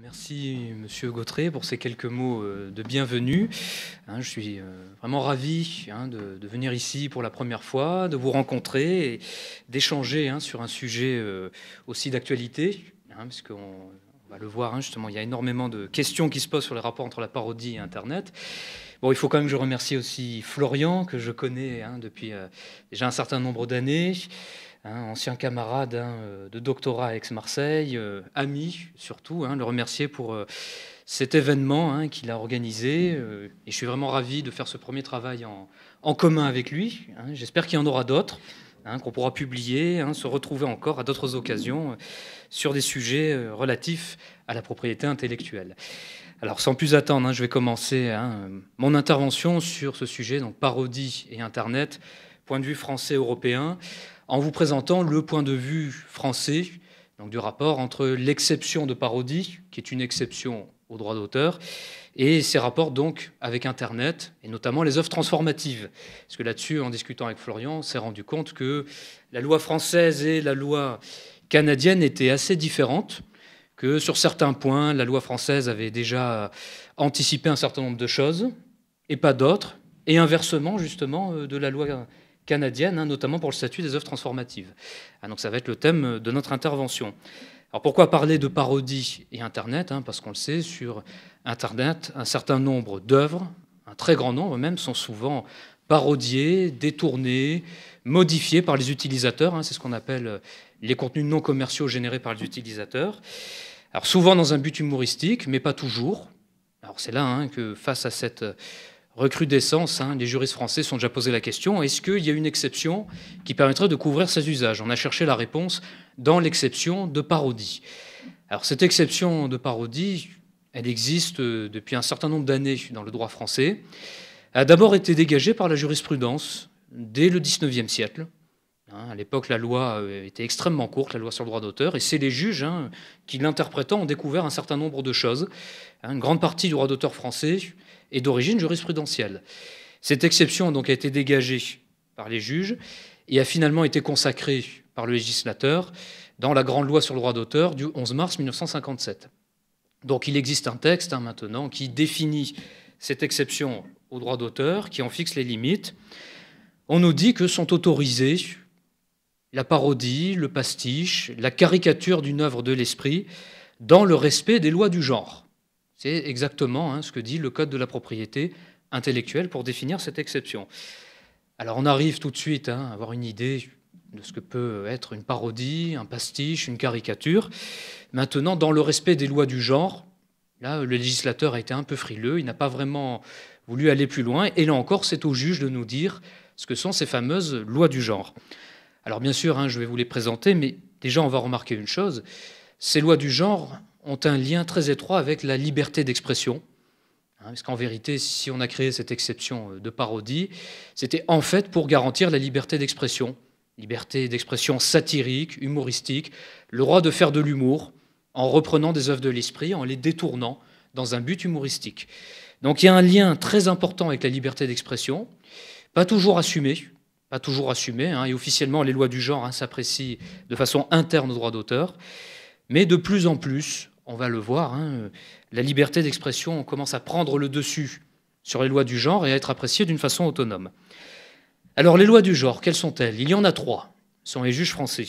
merci Monsieur Gautret pour ces quelques mots euh, de bienvenue. Hein, je suis euh, vraiment ravi hein, de, venir ici pour la première fois, de vous rencontrer et d'échanger hein, sur un sujet euh, aussi d'actualité, parce qu'on va le voir justement, il y a énormément de questions qui se posent sur les rapports entre la parodie et Internet. Bon, il faut quand même que je remercie aussi Florian, que je connais depuis déjà un certain nombre d'années. Hein, ancien camarade hein, euh, de doctorat à Aix-Marseille, euh, ami surtout, hein, le remercier pour euh, cet événement qu'il a organisé. et je suis vraiment ravi de faire ce premier travail en, commun avec lui. J'espère qu'il y en aura d'autres, qu'on pourra publier, se retrouver encore à d'autres occasions sur des sujets relatifs à la propriété intellectuelle. Alors sans plus attendre, je vais commencer mon intervention sur ce sujet, donc parodie et Internet, point de vue français-européen en vous présentant le point de vue français donc du rapport entre l'exception de parodie, qui est une exception au droit d'auteur, et ses rapports donc avec Internet, et notamment les œuvres transformatives. Parce que là-dessus, en discutant avec Florian, on s'est rendu compte que la loi française et la loi canadienne étaient assez différentes, que sur certains points, la loi française avait déjà anticipé un certain nombre de choses, et pas d'autres, et inversement, justement, euh, de la loi canadienne, hein, notamment pour le statut des œuvres transformatives. Ah, donc ça va être le thème de notre intervention. Alors pourquoi parler de parodie et Internet hein, Parce qu'on le sait, sur Internet, un certain nombre d'œuvres, un très grand nombre même, sont souvent parodiées, détournées, modifiées par les utilisateurs. Hein. C'est ce qu'on appelle les contenus non commerciaux générés par les utilisateurs. Alors souvent dans un but humoristique, mais pas toujours. Alors c'est là que face à cette recrudescence, hein, les juristes français sont déjà posé la question, est-ce qu'il y a une exception qui permettrait de couvrir ces usages? On a cherché la réponse dans l'exception de parodie. Alors cette exception de parodie, elle existe euh, depuis un certain nombre d'années dans le droit français. Elle a d'abord été dégagée par la jurisprudence dès le XIXe siècle. Hein, à l'époque, la loi euh, était extrêmement courte, la loi sur le droit d'auteur, et c'est les juges hein, qui, l'interprétant, ont découvert un certain nombre de choses. Une grande partie du droit d'auteur français et d'origine jurisprudentielle. Cette exception donc, a été dégagée par les juges et a finalement été consacrée par le législateur dans la grande loi sur le droit d'auteur du 11 mars 1957. Donc il existe un texte hein, maintenant qui définit cette exception au droit d'auteur, qui en fixe les limites. On nous dit que sont autorisés la parodie, le pastiche, la caricature d'une œuvre de l'esprit dans le respect des lois du genre. C'est exactement hein, ce que dit le Code de la propriété intellectuelle pour définir cette exception. Alors on arrive tout de suite hein, à avoir une idée de ce que peut être une parodie, un pastiche, une caricature. Maintenant, dans le respect des lois du genre, là, le législateur a été un peu frileux, il n'a pas vraiment voulu aller plus loin, et là encore, c'est au juge de nous dire ce que sont ces fameuses lois du genre. Alors bien sûr, hein, je vais vous les présenter, mais déjà on va remarquer une chose, ces lois du genre, ont un lien très étroit avec la liberté d'expression. Hein, parce qu'en vérité, si on a créé cette exception de parodie, c'était en fait pour garantir la liberté d'expression. Liberté d'expression satirique, humoristique, le droit de faire de l'humour en reprenant des œuvres de l'esprit, en les détournant dans un but humoristique. Donc il y a un lien très important avec la liberté d'expression, pas toujours assumé, pas toujours assumé, hein, et officiellement les lois du genre hein, s'apprécient de façon interne au droit d'auteur, mais de plus en plus, on va le voir, hein, la liberté d'expression commence à prendre le dessus sur les lois du genre et à être appréciée d'une façon autonome. Alors les lois du genre, quelles sont-elles? Il y en a trois, sont les juges français.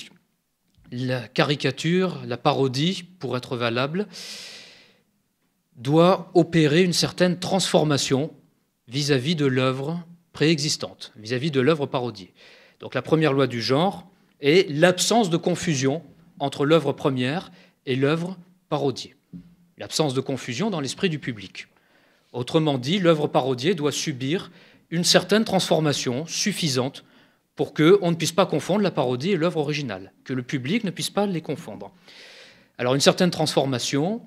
La caricature, la parodie, pour être valable, doit opérer une certaine transformation vis-à-vis de l'œuvre préexistante, vis-à-vis de l'œuvre parodiée. Donc la première loi du genre est l'absence de confusion entre l'œuvre première et l'œuvre L'absence de confusion dans l'esprit du public. Autrement dit, l'œuvre parodiée doit subir une certaine transformation suffisante pour qu'on ne puisse pas confondre la parodie et l'œuvre originale, que le public ne puisse pas les confondre. Alors une certaine transformation,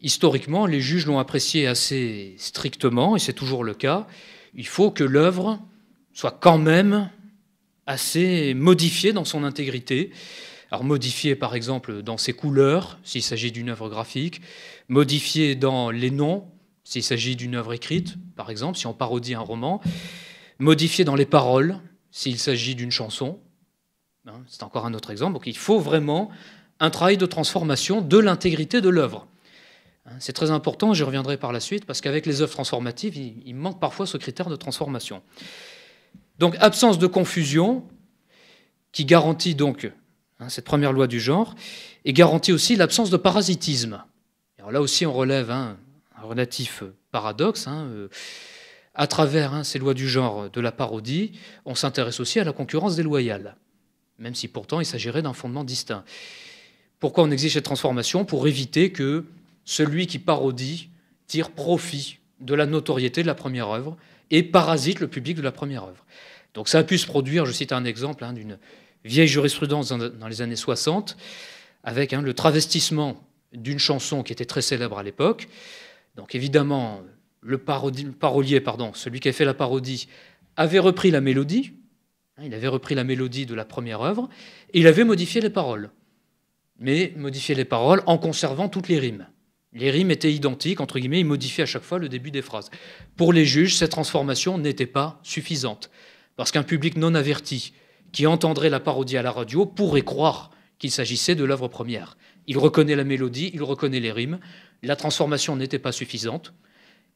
historiquement, les juges l'ont appréciée assez strictement, et c'est toujours le cas. Il faut que l'œuvre soit quand même assez modifiée dans son intégrité, alors modifié par exemple dans ses couleurs, s'il s'agit d'une œuvre graphique, modifié dans les noms, s'il s'agit d'une œuvre écrite, par exemple, si on parodie un roman, modifié dans les paroles, s'il s'agit d'une chanson. Hein, c'est encore un autre exemple. Donc il faut vraiment un travail de transformation de l'intégrité de l'œuvre. Hein, c'est très important, j'y reviendrai par la suite, parce qu'avec les œuvres transformatives, il, manque parfois ce critère de transformation. Donc absence de confusion, qui garantit donc hein, cette première loi du genre, et garantit aussi l'absence de parasitisme. Là aussi, on relève un relatif paradoxe. Euh, à travers ces lois du genre de la parodie, on s'intéresse aussi à la concurrence déloyale, même si pourtant il s'agirait d'un fondement distinct. Pourquoi on exige cette transformation? Pour éviter que celui qui parodie tire profit de la notoriété de la première œuvre et parasite le public de la première œuvre. Donc ça a pu se produire, je cite un exemple hein, d'une vieille jurisprudence dans les années 60, avec hein, le travestissement d'une chanson qui était très célèbre à l'époque. Donc évidemment, le, parolier, pardon, celui qui a fait la parodie, avait repris la mélodie, hein, il avait repris la mélodie de la première œuvre, et il avait modifié les paroles. Mais modifié les paroles en conservant toutes les rimes. Les rimes étaient identiques, entre guillemets, il modifiait à chaque fois le début des phrases. Pour les juges, cette transformation n'était pas suffisante, parce qu'un public non averti qui entendrait la parodie à la radio pourrait croire qu'il s'agissait de l'œuvre première. Il reconnaît la mélodie, il reconnaît les rimes, la transformation n'était pas suffisante,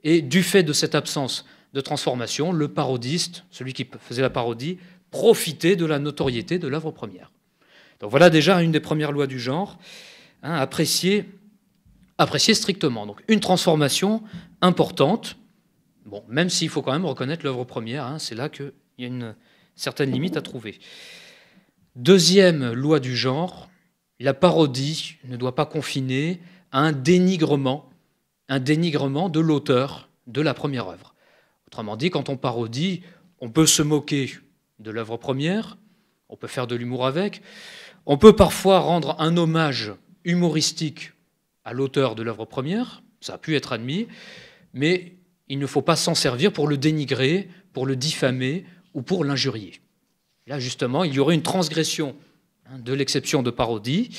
et du fait de cette absence de transformation, le parodiste, celui qui faisait la parodie, profitait de la notoriété de l'œuvre première. Donc voilà déjà une des premières lois du genre, hein, appréciée apprécié strictement. Donc une transformation importante, bon, même s'il faut quand même reconnaître l'œuvre première, hein, c'est là qu'il y a une certaine limite à trouver. Deuxième loi du genre, la parodie ne doit pas confiner à un dénigrement, un dénigrement de l'auteur de la première œuvre. Autrement dit, quand on parodie, on peut se moquer de l'œuvre première, on peut faire de l'humour avec, on peut parfois rendre un hommage humoristique à l'auteur de l'œuvre première, ça a pu être admis, mais il ne faut pas s'en servir pour le dénigrer, pour le diffamer ou pour l'injurier. Là, justement, il y aurait une transgression hein, de l'exception de parodie.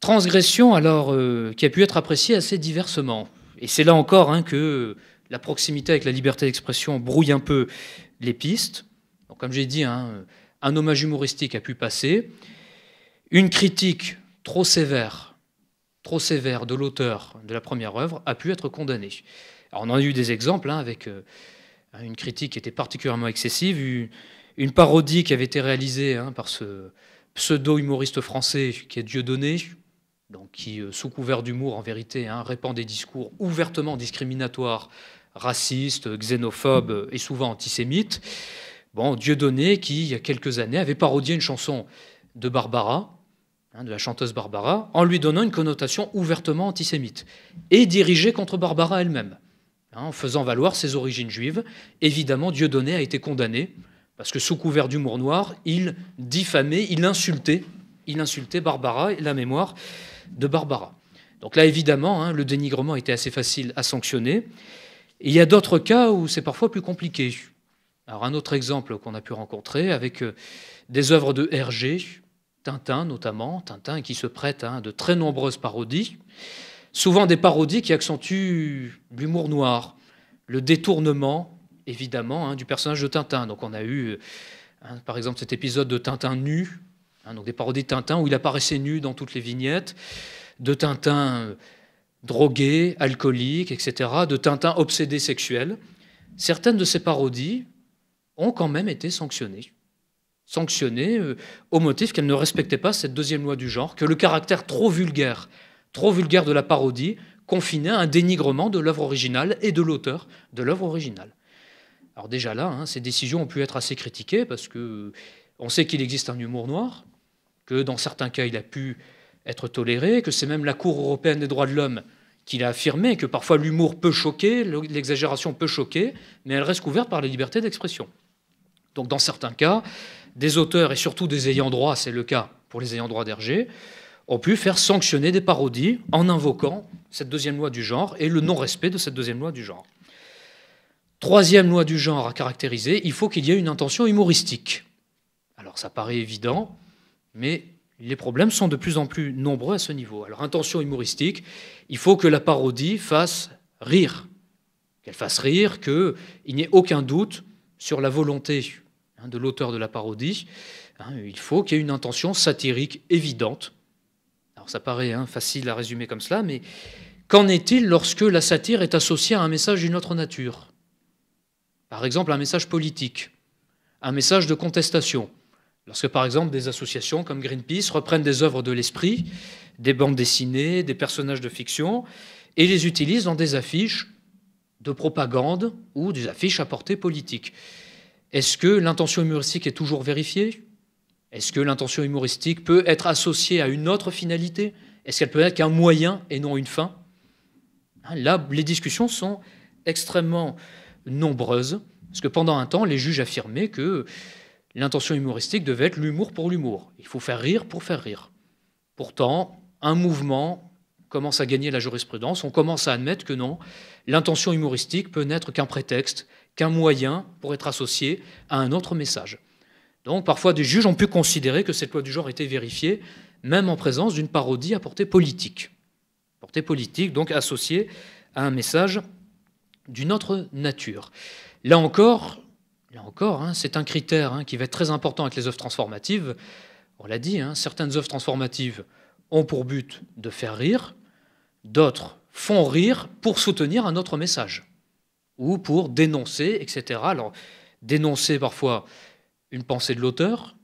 Transgression, alors, euh, qui a pu être appréciée assez diversement. Et c'est là encore hein, que la proximité avec la liberté d'expression brouille un peu les pistes. Donc, comme j'ai dit, hein, un hommage humoristique a pu passer. Une critique trop sévère trop sévère de l'auteur de la première œuvre a pu être condamné. Alors on en a eu des exemples avec euh, une critique qui était particulièrement excessive, une parodie qui avait été réalisée hein, par ce pseudo-humoriste français qui est Dieudonné, donc qui, euh, sous couvert d'humour, en vérité, hein, répand des discours ouvertement discriminatoires, racistes, xénophobes et souvent antisémites. Bon, Dieudonné, qui, il y a quelques années, avait parodié une chanson de Barbara, Hein, de la chanteuse Barbara, en lui donnant une connotation ouvertement antisémite, et dirigée contre Barbara elle-même, hein, en faisant valoir ses origines juives. Évidemment, Dieudonné a été condamné, parce que sous couvert d'humour noir, il diffamait, il insultait, il insultait Barbara et la mémoire de Barbara. Donc là, évidemment, hein, le dénigrement était assez facile à sanctionner. il y a d'autres cas où c'est parfois plus compliqué. Alors un autre exemple qu'on a pu rencontrer avec euh, des œuvres de Hergé, Tintin notamment, Tintin qui se prête à de très nombreuses parodies, souvent des parodies qui accentuent l'humour noir, le détournement, évidemment, hein, du personnage de Tintin. Donc on a eu, hein, par exemple, cet épisode de Tintin nu, hein, donc des parodies de Tintin où il apparaissait nu dans toutes les vignettes, de Tintin euh, drogué, alcoolique, etc., de Tintin obsédé sexuel. Certaines de ces parodies ont quand même été sanctionnées sanctionnée euh, au motif qu'elle ne respectait pas cette deuxième loi du genre, que le caractère trop vulgaire, trop vulgaire de la parodie confinait à un dénigrement de l'œuvre originale et de l'auteur de l'œuvre originale. Alors déjà là, hein, ces décisions ont pu être assez critiquées parce que euh, on sait qu'il existe un humour noir, que dans certains cas il a pu être toléré, que c'est même la Cour européenne des droits de l'homme qui l'a affirmé, que parfois l'humour peut choquer, l'exagération peut choquer, mais elle reste couverte par la liberté d'expression. Donc dans certains cas, des auteurs et surtout des ayants droit, c'est le cas pour les ayants droit d'Hergé, ont pu faire sanctionner des parodies en invoquant cette deuxième loi du genre et le non-respect de cette deuxième loi du genre. Troisième loi du genre à caractériser, il faut qu'il y ait une intention humoristique. Alors ça paraît évident, mais les problèmes sont de plus en plus nombreux à ce niveau. Alors intention humoristique, il faut que la parodie fasse rire, qu'elle fasse rire, qu'il n'y ait aucun doute sur la volonté Hein, de l'auteur de la parodie, hein, il faut qu'il y ait une intention satirique évidente. Ça paraît hein, facile à résumer comme cela, mais Qu'en est-il lorsque la satire est associée à un message d'une autre nature? Par exemple, un message politique, un message de contestation. Lorsque, par exemple, des associations comme Greenpeace reprennent des œuvres de l'esprit, des bandes dessinées, des personnages de fiction, et les utilisent dans des affiches de propagande ou des affiches à portée politique. Est-ce que l'intention humoristique est toujours vérifiée? Est-ce que l'intention humoristique peut être associée à une autre finalité? Est-ce qu'elle peut être qu'un moyen et non une fin? Hein, Là, les discussions sont extrêmement nombreuses, parce que pendant un temps, les juges affirmaient que l'intention humoristique devait être l'humour pour l'humour. Il faut faire rire pour faire rire. Pourtant, un mouvement commence à gagner la jurisprudence, on commence à admettre que non, l'intention humoristique peut n'être qu'un prétexte, qu'un moyen pour être associé à un autre message. Donc parfois des juges ont pu considérer que cette loi du genre était vérifiée, même en présence d'une parodie à portée politique. Portée politique, donc associée à un message d'une autre nature. Là encore, là encore hein, c'est un critère hein, qui va être très important avec les œuvres transformatives. On l'a dit, hein, certaines œuvres transformatives ont pour but de faire rire, d'autres font rire pour soutenir un autre message ou pour dénoncer, etc. Alors, dénoncer parfois une pensée de l'auteur,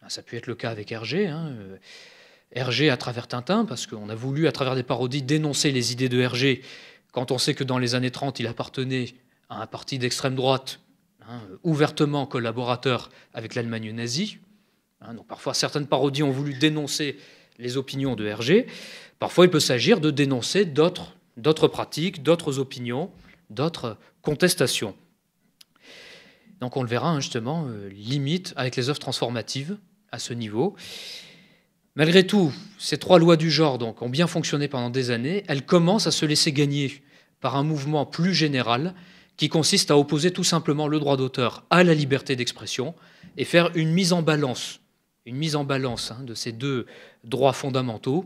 ben, ça peut être le cas avec Hergé, hein, euh, Hergé à travers Tintin, parce qu'on a voulu, à travers des parodies, dénoncer les idées de Hergé, quand on sait que dans les années 30, il appartenait à un parti d'extrême droite, hein, ouvertement collaborateur avec l'Allemagne nazie. Hein, parfois, certaines parodies ont voulu dénoncer les opinions de Hergé. Parfois, il peut s'agir de dénoncer d'autres pratiques, d'autres opinions, d'autres contestations. Donc on le verra hein, justement, euh, limite avec les œuvres transformatives à ce niveau. Malgré tout, ces trois lois du genre ont bien fonctionné pendant des années. Elles commencent à se laisser gagner par un mouvement plus général qui consiste à opposer tout simplement le droit d'auteur à la liberté d'expression et faire une mise en balance, une mise en balance hein, de ces deux droits fondamentaux.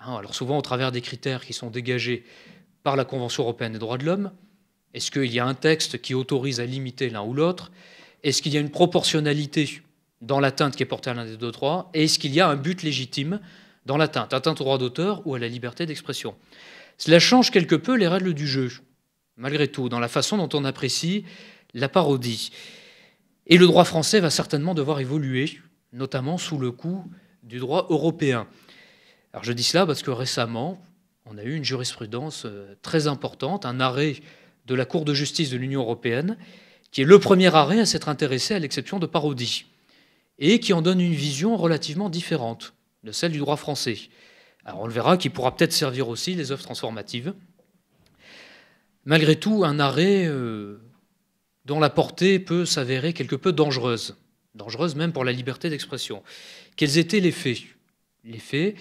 Hein, alors souvent au travers des critères qui sont dégagés par la Convention européenne des droits de l'homme, est-ce qu'il y a un texte qui autorise à limiter l'un ou l'autre? Est-ce qu'il y a une proportionnalité dans l'atteinte qui est portée à l'un des deux droits? Et est-ce qu'il y a un but légitime dans l'atteinte, atteinte au droit d'auteur ou à la liberté d'expression? Cela change quelque peu les règles du jeu, malgré tout, dans la façon dont on apprécie la parodie. Et le droit français va certainement devoir évoluer, notamment sous le coup du droit européen. Alors je dis cela parce que récemment, on a eu une jurisprudence euh, très importante, un arrêt de la Cour de justice de l'Union européenne, qui est le premier arrêt à s'être intéressé à l'exception de parodie, et qui en donne une vision relativement différente de celle du droit français. Alors on le verra, qui pourra peut-être servir aussi les œuvres transformatives. Malgré tout, un arrêt euh, dont la portée peut s'avérer quelque peu dangereuse, dangereuse même pour la liberté d'expression. Quels étaient les faits? Les faits,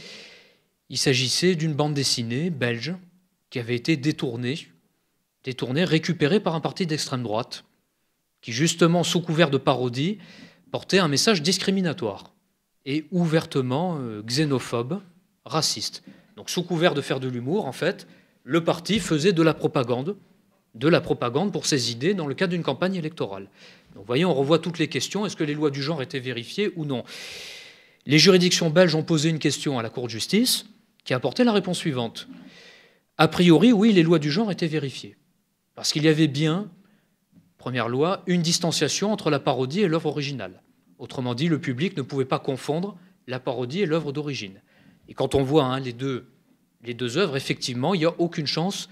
il s'agissait d'une bande dessinée belge qui avait été détournée détourné, récupéré par un parti d'extrême droite, qui justement, sous couvert de parodie, portait un message discriminatoire et ouvertement euh, xénophobe, raciste. Donc sous couvert de faire de l'humour, en fait, le parti faisait de la propagande, de la propagande pour ses idées dans le cadre d'une campagne électorale. Donc voyez, on revoit toutes les questions. Est-ce que les lois du genre étaient vérifiées ou non? Les juridictions belges ont posé une question à la Cour de justice qui a apporté la réponse suivante. A priori, oui, les lois du genre étaient vérifiées. Parce qu'il y avait bien, première loi, une distanciation entre la parodie et l'œuvre originale. Autrement dit, le public ne pouvait pas confondre la parodie et l'œuvre d'origine. Et quand on voit hein, les, deux, les œuvres, effectivement, il n'y a aucune chance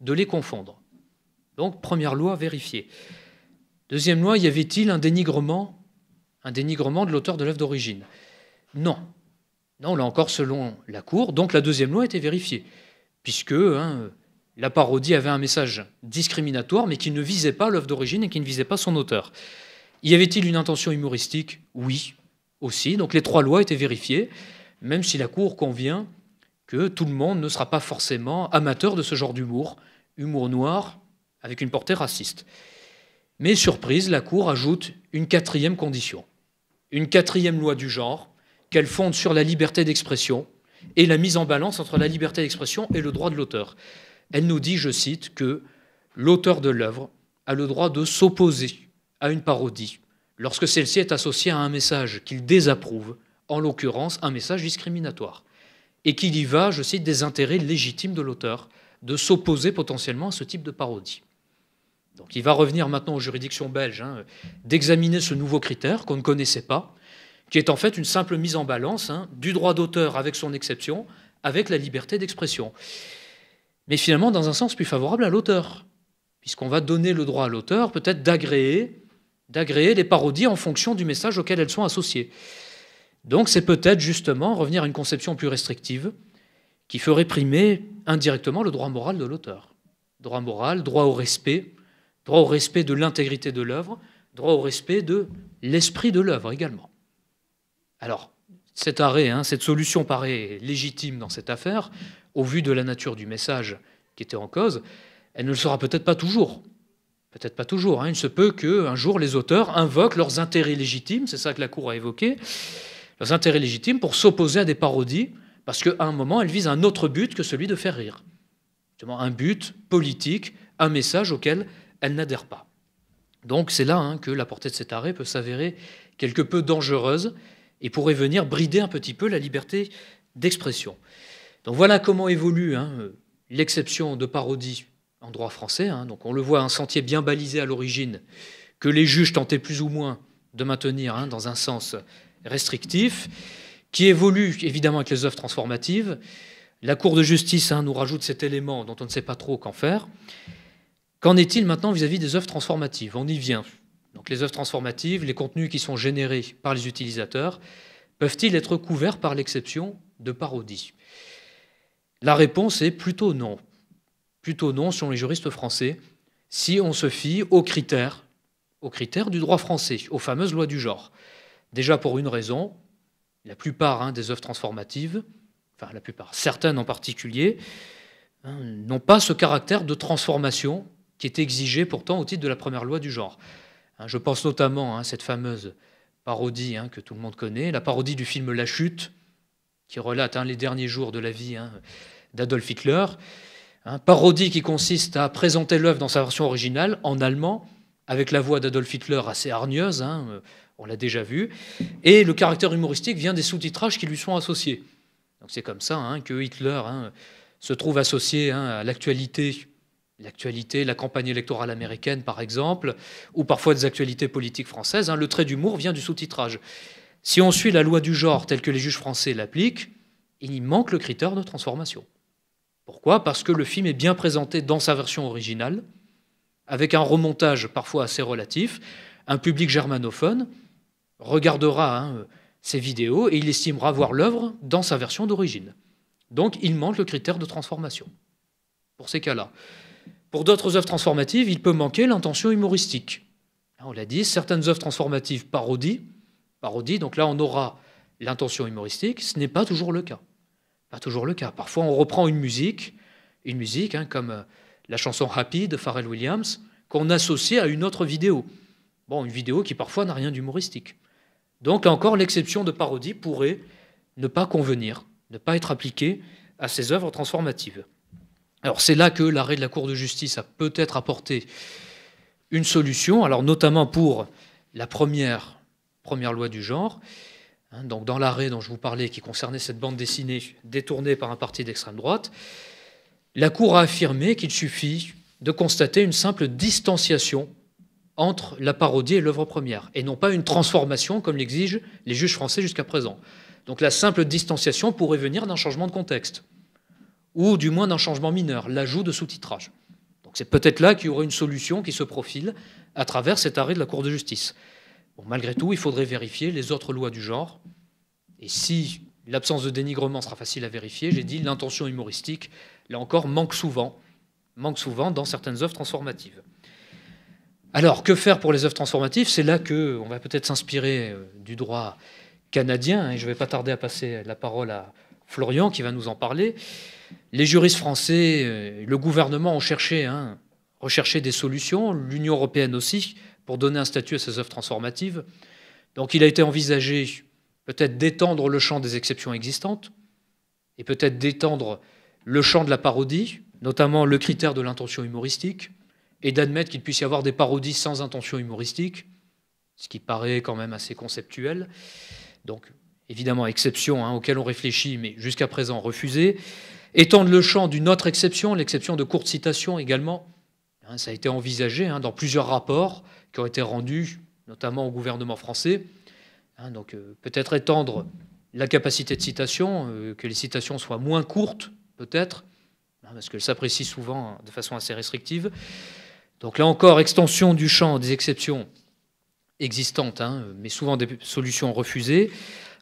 de les confondre. Donc, première loi vérifiée. Deuxième loi, y avait-il un dénigrement, un dénigrement de l'auteur de l'œuvre d'origine? Non. Non, là encore, selon la Cour. Donc, la deuxième loi était vérifiée, puisque hein, la parodie avait un message discriminatoire, mais qui ne visait pas l'œuvre d'origine et qui ne visait pas son auteur. Y avait-il une intention humoristique? Oui, aussi. Donc les trois lois étaient vérifiées, même si la Cour convient que tout le monde ne sera pas forcément amateur de ce genre d'humour, humour noir avec une portée raciste. Mais surprise, la Cour ajoute une quatrième condition, une quatrième loi du genre, qu'elle fonde sur la liberté d'expression et la mise en balance entre la liberté d'expression et le droit de l'auteur. Elle nous dit, je cite, que l'auteur de l'œuvre a le droit de s'opposer à une parodie lorsque celle-ci est associée à un message qu'il désapprouve, en l'occurrence un message discriminatoire. et qu'il y va, je cite, des intérêts légitimes de l'auteur de s'opposer potentiellement à ce type de parodie. Donc il va revenir maintenant aux juridictions belges hein, d'examiner ce nouveau critère qu'on ne connaissait pas, qui est en fait une simple mise en balance hein, du droit d'auteur avec son exception, avec la liberté d'expression. Mais finalement dans un sens plus favorable à l'auteur, puisqu'on va donner le droit à l'auteur peut-être d'agréer, d'agréer les parodies en fonction du message auquel elles sont associées. Donc c'est peut-être justement revenir à une conception plus restrictive qui ferait primer indirectement le droit moral de l'auteur. Droit moral, droit au respect, droit au respect de l'intégrité de l'œuvre, droit au respect de l'esprit de l'œuvre également. Alors, cet arrêt, hein, cette solution paraît légitime dans cette affaire, au vu de la nature du message qui était en cause. Elle ne le sera peut-être pas toujours. Peut-être pas toujours. Hein. Il se peut qu'un jour les auteurs invoquent leurs intérêts légitimes, c'est ça que la Cour a évoqué, leurs intérêts légitimes pour s'opposer à des parodies, parce qu'à un moment, elles visent un autre but que celui de faire rire. Justement, un but politique, un message auquel elles n'adhèrent pas. Donc c'est là hein, que la portée de cet arrêt peut s'avérer quelque peu dangereuse et pourrait venir brider un petit peu la liberté d'expression. Donc voilà comment évolue hein, l'exception de parodie en droit français. Hein. On le voit, un sentier bien balisé à l'origine que les juges tentaient plus ou moins de maintenir dans un sens restrictif, qui évolue évidemment avec les œuvres transformatives. La Cour de justice nous rajoute cet élément dont on ne sait pas trop qu'en faire. Qu'en est-il maintenant vis-à-vis des œuvres transformatives? On y vient. Donc les œuvres transformatives, les contenus qui sont générés par les utilisateurs, peuvent-ils être couverts par l'exception de parodie La réponse est plutôt non. Plutôt non selon les juristes français, si on se fie aux critères, aux critères du droit français, aux fameuses lois du genre. Déjà pour une raison, la plupart hein, des œuvres transformatives, enfin la plupart, certaines en particulier, hein, n'ont pas ce caractère de transformation qui est exigé pourtant au titre de la première loi du genre. Hein, je pense notamment à cette fameuse parodie hein, que tout le monde connaît, la parodie du film La Chute, qui relate hein, les derniers jours de la vie d'Adolf Hitler. parodie qui consiste à présenter l'œuvre dans sa version originale en allemand, avec la voix d'Adolf Hitler assez hargneuse, on l'a déjà vu, et le caractère humoristique vient des sous-titrages qui lui sont associés. Donc c'est comme ça que Hitler se trouve associé à l'actualité l'actualité, la campagne électorale américaine par exemple, ou parfois des actualités politiques françaises, hein, le trait d'humour vient du sous-titrage. Si on suit la loi du genre telle que les juges français l'appliquent, il y manque le critère de transformation. Pourquoi? Parce que le film est bien présenté dans sa version originale, avec un remontage parfois assez relatif. Un public germanophone regardera hein, ces vidéos et il estimera voir l'œuvre dans sa version d'origine. Donc il manque le critère de transformation pour ces cas-là. Pour d'autres œuvres transformatives, il peut manquer l'intention humoristique. On l'a dit, certaines œuvres transformatives parodient, parodie, donc là on aura l'intention humoristique, ce n'est pas toujours le cas. Pas toujours le cas. Parfois on reprend une musique, une musique hein, comme euh, la chanson Happy de Pharrell Williams, qu'on associe à une autre vidéo. Bon, une vidéo qui parfois n'a rien d'humoristique. Donc encore, l'exception de parodie pourrait ne pas convenir, ne pas être appliquée à ces œuvres transformatives. Alors c'est là que l'arrêt de la Cour de justice a peut-être apporté une solution, notamment pour la première, première loi du genre. Hein, donc dans l'arrêt dont je vous parlais, qui concernait cette bande dessinée détournée par un parti d'extrême droite, la Cour a affirmé qu'il suffit de constater une simple distanciation entre la parodie et l'œuvre première, et non pas une transformation comme l'exigent les juges français jusqu'à présent. Donc la simple distanciation pourrait venir d'un changement de contexte ou du moins d'un changement mineur, l'ajout de sous-titrage. Donc c'est peut-être là qu'il y aurait une solution qui se profile à travers cet arrêt de la Cour de justice. Malgré tout, il faudrait vérifier les autres lois du genre. Et si l'absence de dénigrement sera facile à vérifier, j'ai dit l'intention humoristique, là encore, manque souvent, manque souvent dans certaines œuvres transformatives. Alors, que faire pour les œuvres transformatives? C'est là qu'on va peut-être s'inspirer euh, du droit canadien, et je ne vais pas tarder à passer la parole à Florian qui va nous en parler les juristes français, euh, le gouvernement ont cherché, hein, recherché des solutions, l'Union européenne aussi, pour donner un statut à ces œuvres transformatives. Donc il a été envisagé peut-être d'étendre le champ des exceptions existantes et peut-être d'étendre le champ de la parodie, notamment le critère de l'intention humoristique, et d'admettre qu'il puisse y avoir des parodies sans intention humoristique, ce qui paraît quand même assez conceptuel. Donc évidemment exception hein, auquel on réfléchit, mais jusqu'à présent refusé. Étendre le champ d'une autre exception, l'exception de courte citation également. Hein, ça a été envisagé hein, dans plusieurs rapports qui ont été rendus, notamment au gouvernement français. donc euh, peut-être étendre la capacité de citation, euh, que les citations soient moins courtes, peut-être, parce qu'elles s'apprécient souvent de façon assez restrictive. Donc là encore, extension du champ des exceptions existantes, hein, mais souvent des solutions refusées.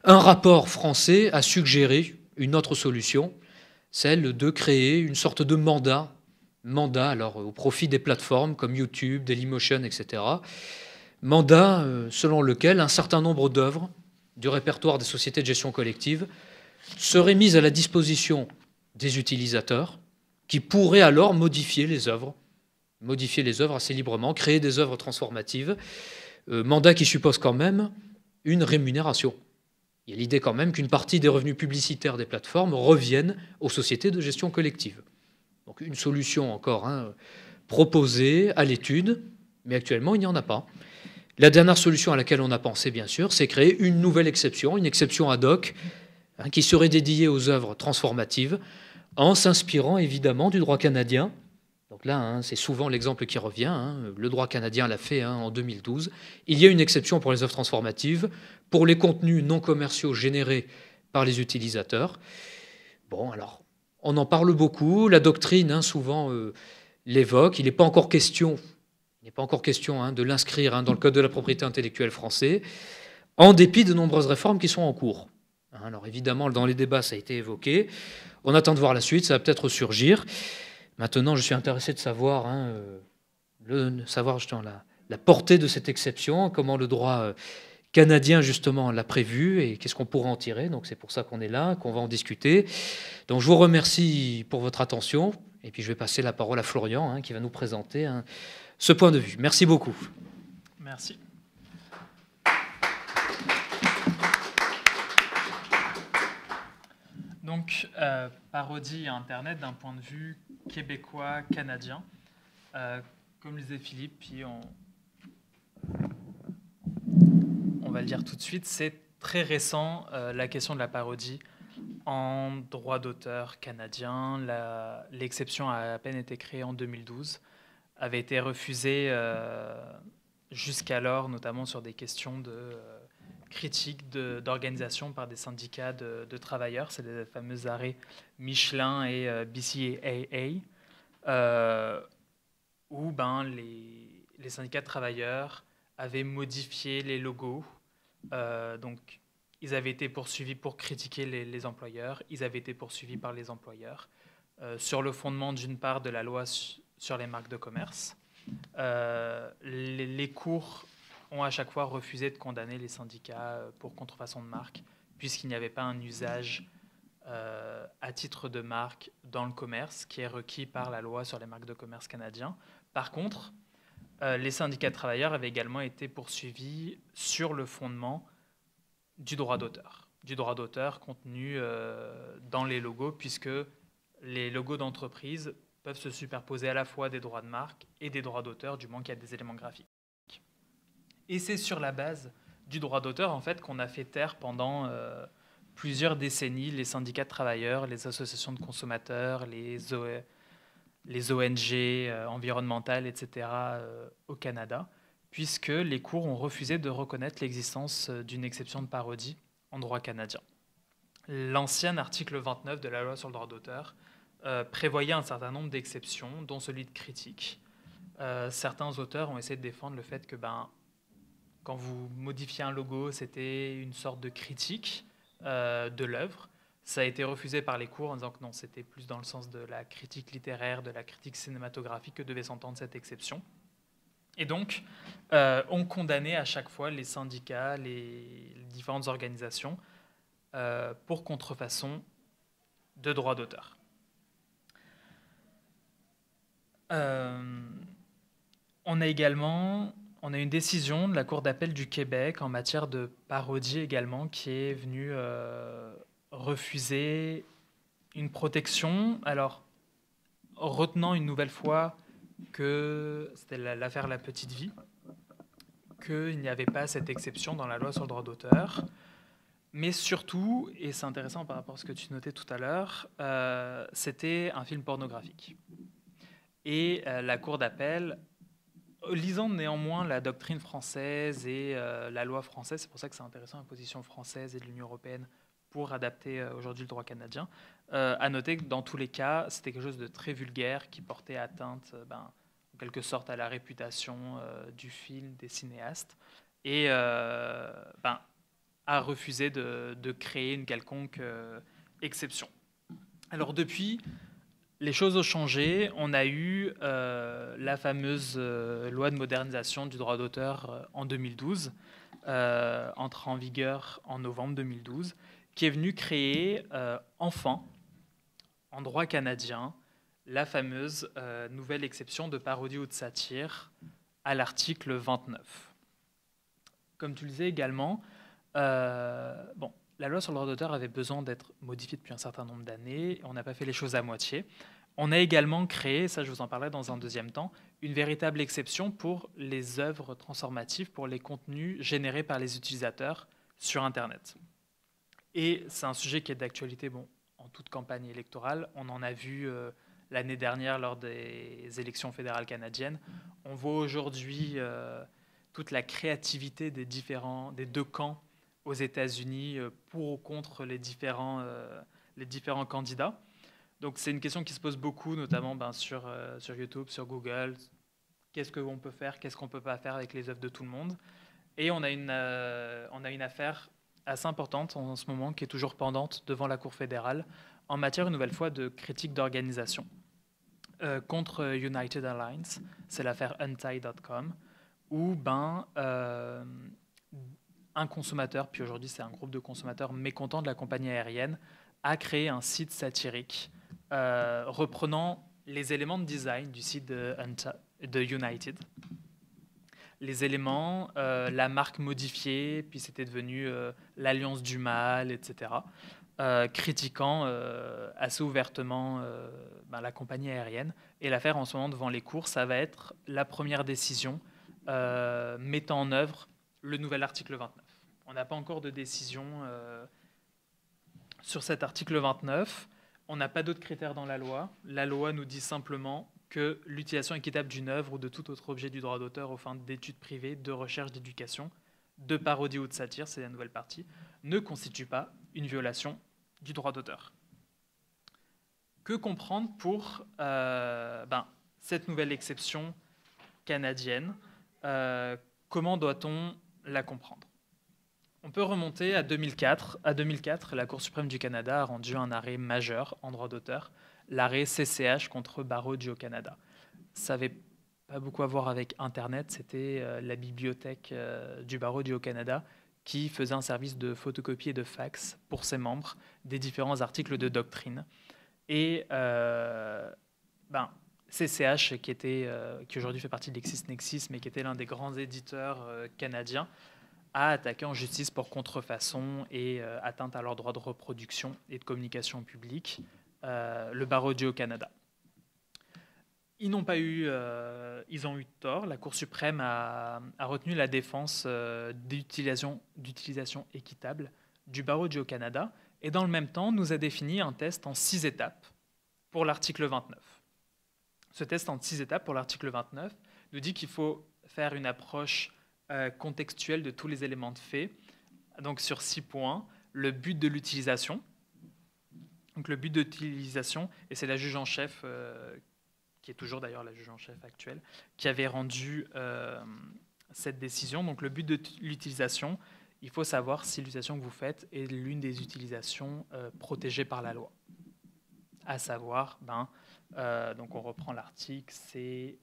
Un rapport français a suggéré une autre solution, celle de créer une sorte de mandat, mandat au profit des plateformes comme YouTube, Dailymotion, etc. Mandat euh, selon lequel un certain nombre d'œuvres du répertoire des sociétés de gestion collective seraient mises à la disposition des utilisateurs qui pourraient alors modifier les œuvres, modifier les œuvres assez librement, créer des œuvres transformatives euh, mandat qui suppose quand même une rémunération. Il y a l'idée quand même qu'une partie des revenus publicitaires des plateformes reviennent aux sociétés de gestion collective. Donc une solution encore hein, proposée à l'étude, mais actuellement il n'y en a pas. La dernière solution à laquelle on a pensé, bien sûr, c'est créer une nouvelle exception, une exception ad hoc, hein, qui serait dédiée aux œuvres transformatives, en s'inspirant évidemment du droit canadien, donc là, hein, c'est souvent l'exemple qui revient. Hein. le droit canadien l'a fait hein, en 2012. Il y a une exception pour les œuvres transformatives, pour les contenus non commerciaux générés par les utilisateurs. Bon, alors, on en parle beaucoup. La doctrine, souvent, euh, l'évoque. Il n'est pas encore question, il n'est pas encore question de l'inscrire dans le code de la propriété intellectuelle français, en dépit de nombreuses réformes qui sont en cours. Alors évidemment, dans les débats, ça a été évoqué. On attend de voir la suite, ça va peut-être surgir. Maintenant, je suis intéressé de savoir, hein, euh, le, savoir justement la, portée de cette exception, comment le droit euh, canadien justement l'a prévu et qu'est-ce qu'on pourra en tirer. Donc c'est pour ça qu'on est là, qu'on va en discuter. Donc je vous remercie pour votre attention et puis je vais passer la parole à Florian hein, qui va nous présenter hein, ce point de vue. Merci beaucoup. Merci. Donc, euh, parodie Internet d'un point de vue québécois, canadien. Euh, comme le disait Philippe, puis on, on va le dire tout de suite, c'est très récent euh, la question de la parodie en droit d'auteur canadien. L'exception a à peine été créée en 2012, avait été refusée euh, jusqu'alors, notamment sur des questions de critique d'organisation par des syndicats de, travailleurs. C'est les fameux arrêts Michelin et euh, BCAA, euh, où ben, les, syndicats de travailleurs avaient modifié les logos. Euh, donc, ils avaient été poursuivis pour critiquer les, employeurs, ils avaient été poursuivis par les employeurs, sur le fondement d'une part de la loi sur les marques de commerce. les cours ont à chaque fois refusé de condamner les syndicats euh, pour contrefaçon de marque, puisqu'il n'y avait pas un usage euh, à titre de marque dans le commerce qui est requis par la loi sur les marques de commerce canadiens. Par contre, euh, les syndicats de travailleurs avaient également été poursuivis sur le fondement du droit d'auteur, du droit d'auteur contenu dans les logos, puisque les logos d'entreprise peuvent se superposer à la fois des droits de marque et des droits d'auteur, du moins qu'il y a des éléments graphiques. Et c'est sur la base du droit d'auteur en fait qu'on a fait taire pendant euh, plusieurs décennies les syndicats de travailleurs, les associations de consommateurs, les, ONG euh, environnementales, etc. Euh, au Canada, puisque les cours ont refusé de reconnaître l'existence d'une exception de parodie en droit canadien. L'ancien article 29 de la loi sur le droit d'auteur prévoyait un certain nombre d'exceptions, dont celui de critique. certains auteurs ont essayé de défendre le fait que ben, quand vous modifiez un logo, c'était une sorte de critique euh, de l'œuvre. Ça a été refusé par les cours en disant que non, c'était plus dans le sens de la critique littéraire, de la critique cinématographique que devait s'entendre cette exception. Et donc, euh, on condamnait à chaque fois les syndicats, les, différentes organisations euh, pour contrefaçon de droits d'auteur. on a également on a une décision de la Cour d'appel du Québec en matière de parodie également qui est venue euh, refuser une protection. Alors, retenant une nouvelle fois que c'était l'affaire La Petite Vie, qu'il n'y avait pas cette exception dans la loi sur le droit d'auteur. mais surtout, et c'est intéressant par rapport à ce que tu notais tout à l'heure, euh, c'était un film pornographique. Et euh, la Cour d'appel, lisant néanmoins la doctrine française et euh, la loi française, c'est pour ça que c'est intéressant la position française et de l'Union européenne pour adapter aujourd'hui le droit canadien, a noté que dans tous les cas, c'était quelque chose de très vulgaire qui portait atteinte, ben, en quelque sorte, à la réputation du film, des cinéastes. Et ben, a refusé de, créer une quelconque euh, exception. Alors depuis, les choses ont changé. On a eu euh, la fameuse euh, loi de modernisation du droit d'auteur en 2012, entre en vigueur en novembre 2012, qui est venue créer enfin, en droit canadien, la fameuse nouvelle exception de parodie ou de satire à l'article 29. Comme tu le disais également, euh, la loi sur le droit d'auteur avait besoin d'être modifiée depuis un certain nombre d'années. On n'a pas fait les choses à moitié. On a également créé, ça je vous en parlerai dans un deuxième temps, une véritable exception pour les œuvres transformatives, pour les contenus générés par les utilisateurs sur Internet. Et c'est un sujet qui est d'actualité bon, en toute campagne électorale. On en a vu euh, l'année dernière lors des élections fédérales canadiennes. On voit aujourd'hui euh, toute la créativité des, différents, des deux camps aux États-Unis euh, pour ou contre les différents, euh, les différents candidats. Donc c'est une question qui se pose beaucoup, notamment ben, sur, euh, sur YouTube, sur Google. Qu'est-ce qu'on peut faire, qu'est-ce qu'on ne peut pas faire avec les œuvres de tout le monde Et on a, une, on a une affaire assez importante en ce moment qui est toujours pendante devant la Cour fédérale en matière, une nouvelle fois, de critique d'organisation. contre United Alliance, c'est l'affaire untie.com, où ben, un consommateur, puis aujourd'hui c'est un groupe de consommateurs mécontents de la compagnie aérienne, a créé un site satirique euh, reprenant les éléments de design du site de, United. Les éléments, euh, la marque modifiée, puis c'était devenu euh, l'alliance du mal, etc. critiquant assez ouvertement ben, la compagnie aérienne. Et l'affaire en ce moment devant les cours, ça va être la première décision mettant en œuvre le nouvel article 29. On n'a pas encore de décision euh, sur cet article 29. On n'a pas d'autres critères dans la loi. La loi nous dit simplement que l'utilisation équitable d'une œuvre ou de tout autre objet du droit d'auteur aux fins d'études privées, de recherche, d'éducation, de parodie ou de satire, c'est la nouvelle partie, ne constitue pas une violation du droit d'auteur. Que comprendre pour euh, ben, cette nouvelle exception canadienne? Euh, Comment doit-on la comprendre? On peut remonter à 2004. À 2004, la Cour suprême du Canada a rendu un arrêt majeur en droit d'auteur, l'arrêt CCH contre Barreau du Haut-Canada. Ça n'avait pas beaucoup à voir avec Internet, c'était euh, la bibliothèque euh, du Barreau du Haut-Canada qui faisait un service de photocopie et de fax pour ses membres des différents articles de doctrine. Et euh, ben, CCH, qui, était, qui aujourd'hui fait partie de LexisNexis, mais qui était l'un des grands éditeurs canadiens, a attaqué en justice pour contrefaçon et euh, atteinte à leurs droits de reproduction et de communication publique le barreau du Haut-Canada. Ils n'ont pas eu, ils ont eu tort. La Cour suprême a, a retenu la défense d'utilisation équitable du barreau du Haut-Canada et dans le même temps nous a défini un test en six étapes pour l'article 29. Ce test en six étapes pour l'article 29 nous dit qu'il faut faire une approche euh, contextuelle de tous les éléments de fait. Donc sur six points, le but de l'utilisation. Donc le but d'utilisation, et c'est la juge en chef, euh, qui est toujours d'ailleurs la juge en chef actuelle, qui avait rendu euh, cette décision. Donc le but de l'utilisation, il faut savoir si l'utilisation que vous faites est l'une des utilisations protégées par la loi. À savoir, ben, donc on reprend l'article, c'est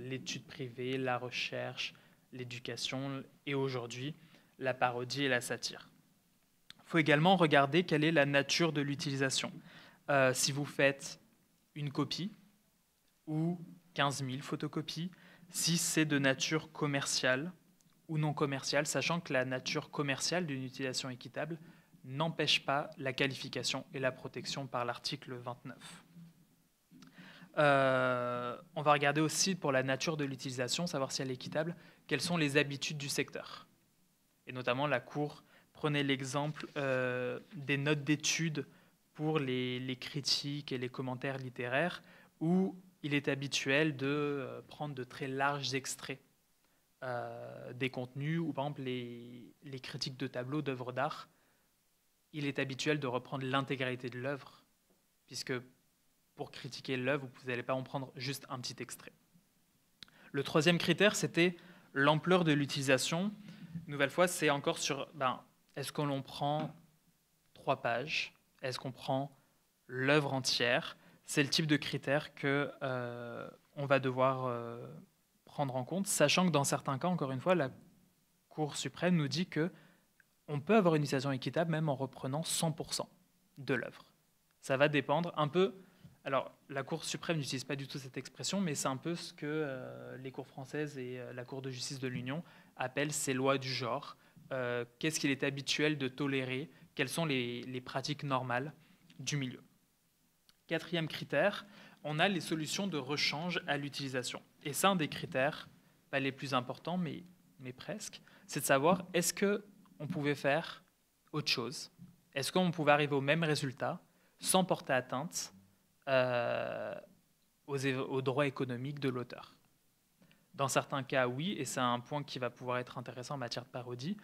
l'étude privée, la recherche, l'éducation et aujourd'hui la parodie et la satire. Il faut également regarder quelle est la nature de l'utilisation. Euh, si vous faites une copie ou 15 000 photocopies, si c'est de nature commerciale ou non commerciale, sachant que la nature commerciale d'une utilisation équitable n'empêche pas la qualification et la protection par l'article 29. Euh, on va regarder aussi pour la nature de l'utilisation, savoir si elle est équitable, quelles sont les habitudes du secteur. Et notamment, la Cour prenez l'exemple euh, des notes d'études pour les, critiques et les commentaires littéraires, où il est habituel de euh, prendre de très larges extraits des contenus, ou par exemple les, les critiques de tableaux, d'œuvres d'art, il est habituel de reprendre l'intégralité de l'œuvre, puisque pour critiquer l'œuvre, vous n'allez pas en prendre juste un petit extrait. Le troisième critère, c'était l'ampleur de l'utilisation. Nouvelle fois, c'est encore sur ben, est-ce que l'on prend trois pages? Est-ce qu'on prend l'œuvre entière? C'est le type de critère que euh, on va devoir euh, prendre en compte, sachant que dans certains cas, encore une fois, la Cour suprême nous dit que on peut avoir une utilisation équitable même en reprenant 100% de l'œuvre. Ça va dépendre un peu. Alors, la Cour suprême n'utilise pas du tout cette expression, mais c'est un peu ce que euh, les cours françaises et euh, la Cour de justice de l'Union appellent ces lois du genre. Euh, qu'est-ce qu'il est habituel de tolérer? Quelles sont les, pratiques normales du milieu? Quatrième critère, on a les solutions de rechange à l'utilisation. Et c'est un des critères, pas les plus importants, mais, mais presque, c'est de savoir est-ce que on pouvait faire autre chose? Est-ce qu'on pouvait arriver au même résultat sans porter atteinte euh, aux, droits économiques de l'auteur Dans certains cas, oui, et c'est un point qui va pouvoir être intéressant en matière de parodie.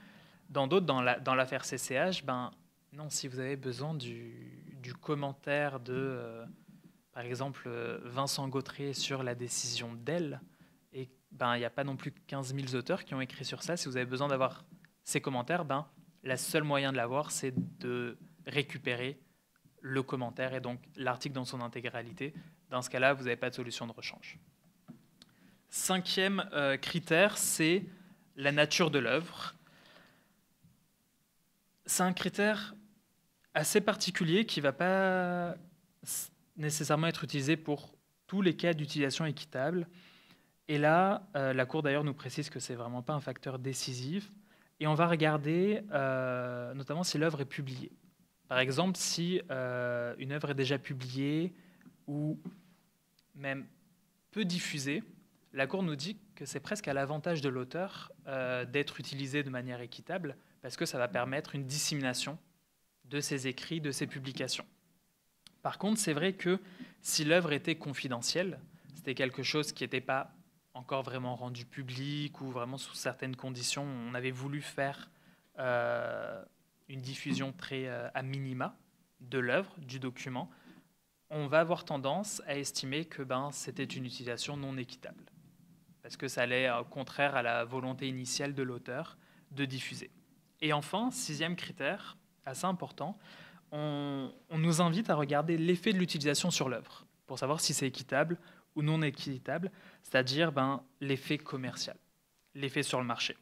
Dans d'autres, dans l'affaire la, CCH, ben, non, si vous avez besoin du, commentaire de, euh, par exemple, euh, Vincent Gautret sur la décision d'elle, et ben, il n'y a pas non plus 15 000 auteurs qui ont écrit sur ça. Si vous avez besoin d'avoir ces commentaires, ben, la seule moyen de l'avoir, c'est de récupérer le commentaire et donc l'article dans son intégralité. Dans ce cas-là, vous n'avez pas de solution de rechange. Cinquième euh, critère, c'est la nature de l'œuvre. C'est un critère assez particulier qui ne va pas nécessairement être utilisé pour tous les cas d'utilisation équitable. Et là, euh, la Cour d'ailleurs nous précise que ce n'est vraiment pas un facteur décisif. Et on va regarder euh, notamment si l'œuvre est publiée. Par exemple, si euh, une œuvre est déjà publiée ou même peu diffusée, la Cour nous dit que c'est presque à l'avantage de l'auteur euh, d'être utilisée de manière équitable parce que ça va permettre une dissémination de ses écrits, de ses publications. Par contre, c'est vrai que si l'œuvre était confidentielle, c'était quelque chose qui n'était pas encore vraiment rendu public ou vraiment sous certaines conditions. On avait voulu faire euh, une diffusion très euh, à minima de l'œuvre, du document. On va avoir tendance à estimer que ben, c'était une utilisation non équitable, parce que ça allait au contraire à la volonté initiale de l'auteur de diffuser. Et enfin, sixième critère, assez important, on, on nous invite à regarder l'effet de l'utilisation sur l'œuvre, pour savoir si c'est équitable ou non équitable, c'est-à-dire ben, l'effet commercial, l'effet sur le marché.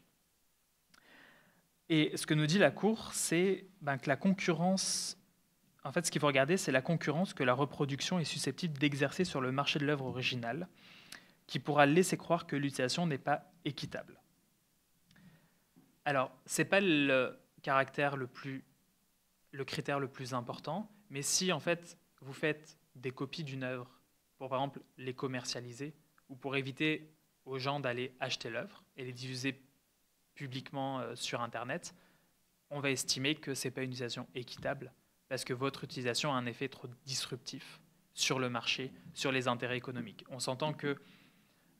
Et ce que nous dit la Cour, c'est ben, que la concurrence, en fait ce qu'il faut regarder, c'est la concurrence que la reproduction est susceptible d'exercer sur le marché de l'œuvre originale, qui pourra laisser croire que l'utilisation n'est pas équitable. Alors, ce n'est pas le caractère le plus, le critère le plus important, mais si en fait vous faites des copies d'une œuvre pour par exemple les commercialiser ou pour éviter aux gens d'aller acheter l'œuvre et les diffuser publiquement euh, sur Internet, on va estimer que ce n'est pas une utilisation équitable parce que votre utilisation a un effet trop disruptif sur le marché, sur les intérêts économiques. On s'entend que,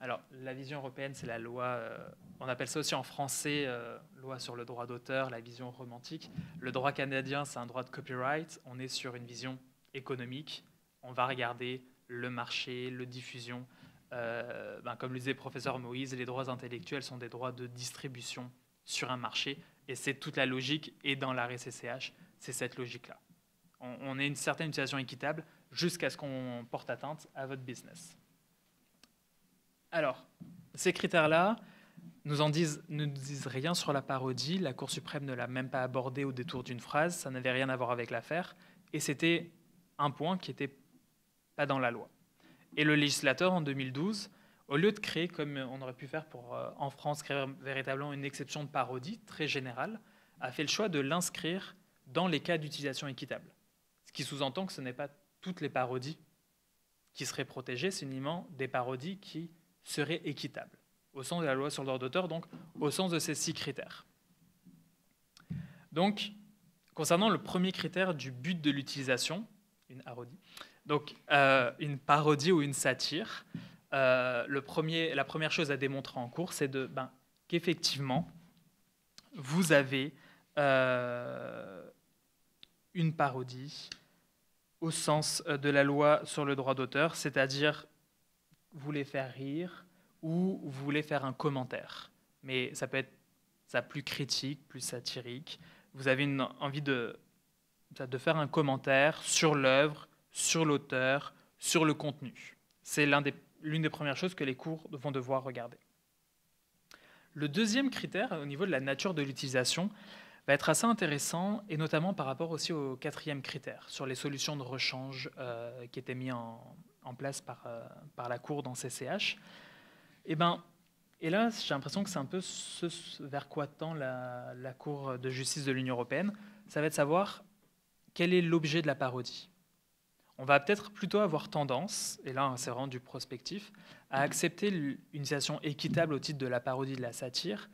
alors la vision européenne, c'est la loi, euh, on appelle ça aussi en français euh, loi sur le droit d'auteur, la vision romantique. Le droit canadien, c'est un droit de copyright. On est sur une vision économique. On va regarder le marché, le diffusion. Euh, ben, comme le disait le professeur Moïse, les droits intellectuels sont des droits de distribution sur un marché, et c'est toute la logique, et dans l'arrêt CCH, c'est cette logique-là. On, on une certaine utilisation équitable jusqu'à ce qu'on porte atteinte à votre business. Alors, ces critères-là ne nous disent rien sur la parodie. La Cour suprême ne l'a même pas abordé au détour d'une phrase. Ça n'avait rien à voir avec l'affaire. Et c'était un point qui était pas dans la loi. Et le législateur, en 2012, au lieu de créer, comme on aurait pu faire pour, euh, en France, créer véritablement une exception de parodie très générale, a fait le choix de l'inscrire dans les cas d'utilisation équitable. Ce qui sous-entend que ce n'est pas toutes les parodies qui seraient protégées, c'est uniquement des parodies qui seraient équitables, au sens de la loi sur le droit d'auteur, donc au sens de ces six critères. Donc, concernant le premier critère du but de l'utilisation, une parodie, donc euh, une parodie ou une satire, euh, le premier, la première chose à démontrer en cours, c'est ben, qu'effectivement, vous avez euh, une parodie au sens de la loi sur le droit d'auteur, c'est-à-dire vous voulez faire rire ou vous voulez faire un commentaire. Mais ça peut être ça plus critique, plus satirique. Vous avez une envie de, de faire un commentaire sur l'œuvre, sur l'auteur, sur le contenu. C'est l'une des, premières choses que les cours vont devoir regarder. Le deuxième critère, au niveau de la nature de l'utilisation, va être assez intéressant, et notamment par rapport aussi au quatrième critère, sur les solutions de rechange euh, qui étaient mis en, place par, euh, par la Cour dans CCH. Et, eh ben, et là, j'ai l'impression que c'est un peu ce vers quoi tend la, la Cour de justice de l'Union européenne. Ça va être savoir quel est l'objet de la parodie. On va peut-être plutôt avoir tendance, et là c'est vraiment du prospectif, à accepter une utilisation équitable au titre de la parodie de la satire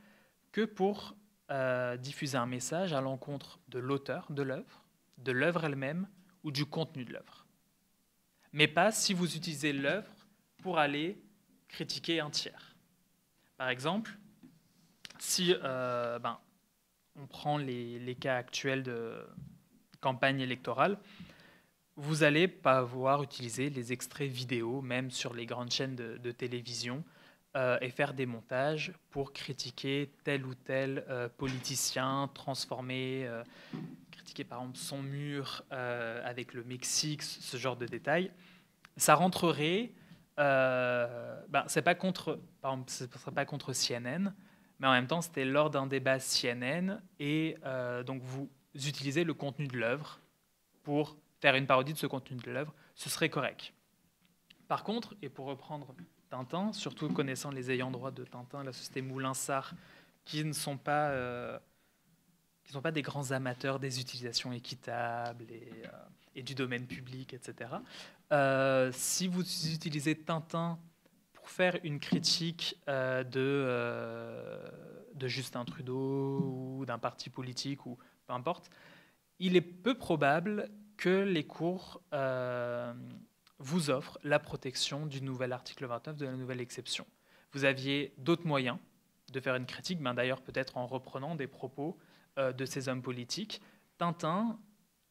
que pour euh, diffuser un message à l'encontre de l'auteur de l'œuvre, de l'œuvre elle-même ou du contenu de l'œuvre. Mais pas si vous utilisez l'œuvre pour aller critiquer un tiers. Par exemple, si euh, ben, on prend les, les, cas actuels de campagne électorale, vous allez pas voir utiliser les extraits vidéo, même sur les grandes chaînes de, télévision, euh, et faire des montages pour critiquer tel ou tel euh, politicien, transformer, euh, critiquer par exemple son mur avec le Mexique, ce genre de détails. Ça rentrerait, ben, c'est pas contre, par exemple, ce serait pas contre CNN, mais en même temps, c'était lors d'un débat CNN, et donc vous utilisez le contenu de l'œuvre pour faire une parodie de ce contenu de l'œuvre, ce serait correct. Par contre, et pour reprendre Tintin, surtout connaissant les ayants droit de Tintin, la société Moulin-Sart, qui ne sont pas, euh, qui sont pas des grands amateurs des utilisations équitables et, euh, du domaine public, etc. Euh, si vous utilisez Tintin pour faire une critique de, de Justin Trudeau ou d'un parti politique ou peu importe, il est peu probable que les cours euh, vous offrent la protection du nouvel article 29, de la nouvelle exception. Vous aviez d'autres moyens de faire une critique, ben d'ailleurs peut-être en reprenant des propos euh, de ces hommes politiques. Tintin,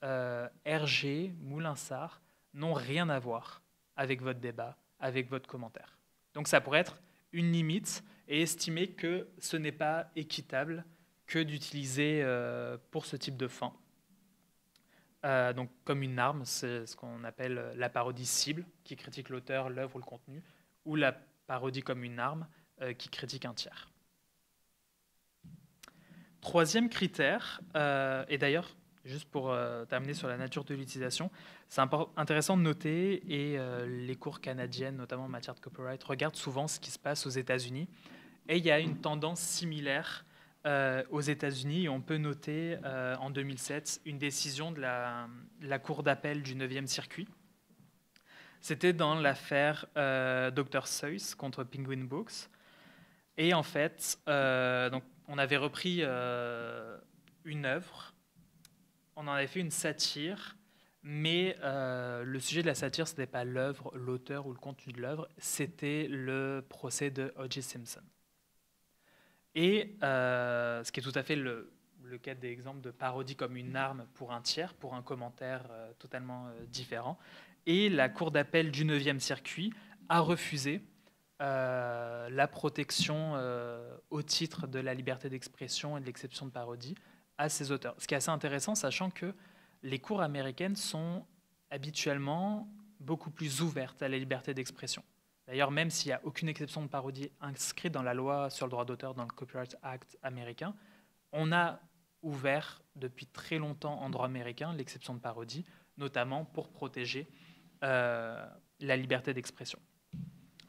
euh, Hergé, Moulinsart n'ont rien à voir avec votre débat, avec votre commentaire. Donc ça pourrait être une limite et estimer que ce n'est pas équitable que d'utiliser pour ce type de fin euh, donc, comme une arme, c'est ce qu'on appelle la parodie cible, qui critique l'auteur, l'œuvre ou le contenu, ou la parodie comme une arme, euh, qui critique un tiers. Troisième critère, euh, et d'ailleurs, juste pour terminer sur la nature de l'utilisation, c'est intéressant de noter, et les cours canadiennes, notamment en matière de copyright, regardent souvent ce qui se passe aux États-Unis, et il y a une tendance similaire euh, aux États-Unis. On peut noter euh, en 2007 une décision de la, Cour d'appel du 9e circuit. C'était dans l'affaire euh, Dr. Seuss contre Penguin Books. Et en fait, donc, on avait repris une œuvre, on en avait fait une satire, mais le sujet de la satire, ce n'était pas l'œuvre, l'auteur ou le contenu de l'œuvre, c'était le procès de O.J. Simpson. Et euh, ce qui est tout à fait le, cas d'exemple de parodie comme une arme pour un tiers, pour un commentaire euh, totalement euh, différent. Et la Cour d'appel du 9e circuit a refusé la protection au titre de la liberté d'expression et de l'exception de parodie à ces auteurs. Ce qui est assez intéressant, sachant que les cours américaines sont habituellement beaucoup plus ouvertes à la liberté d'expression. D'ailleurs, même s'il n'y a aucune exception de parodie inscrite dans la loi sur le droit d'auteur, dans le Copyright Act américain, on a ouvert depuis très longtemps en droit américain l'exception de parodie, notamment pour protéger euh, la liberté d'expression.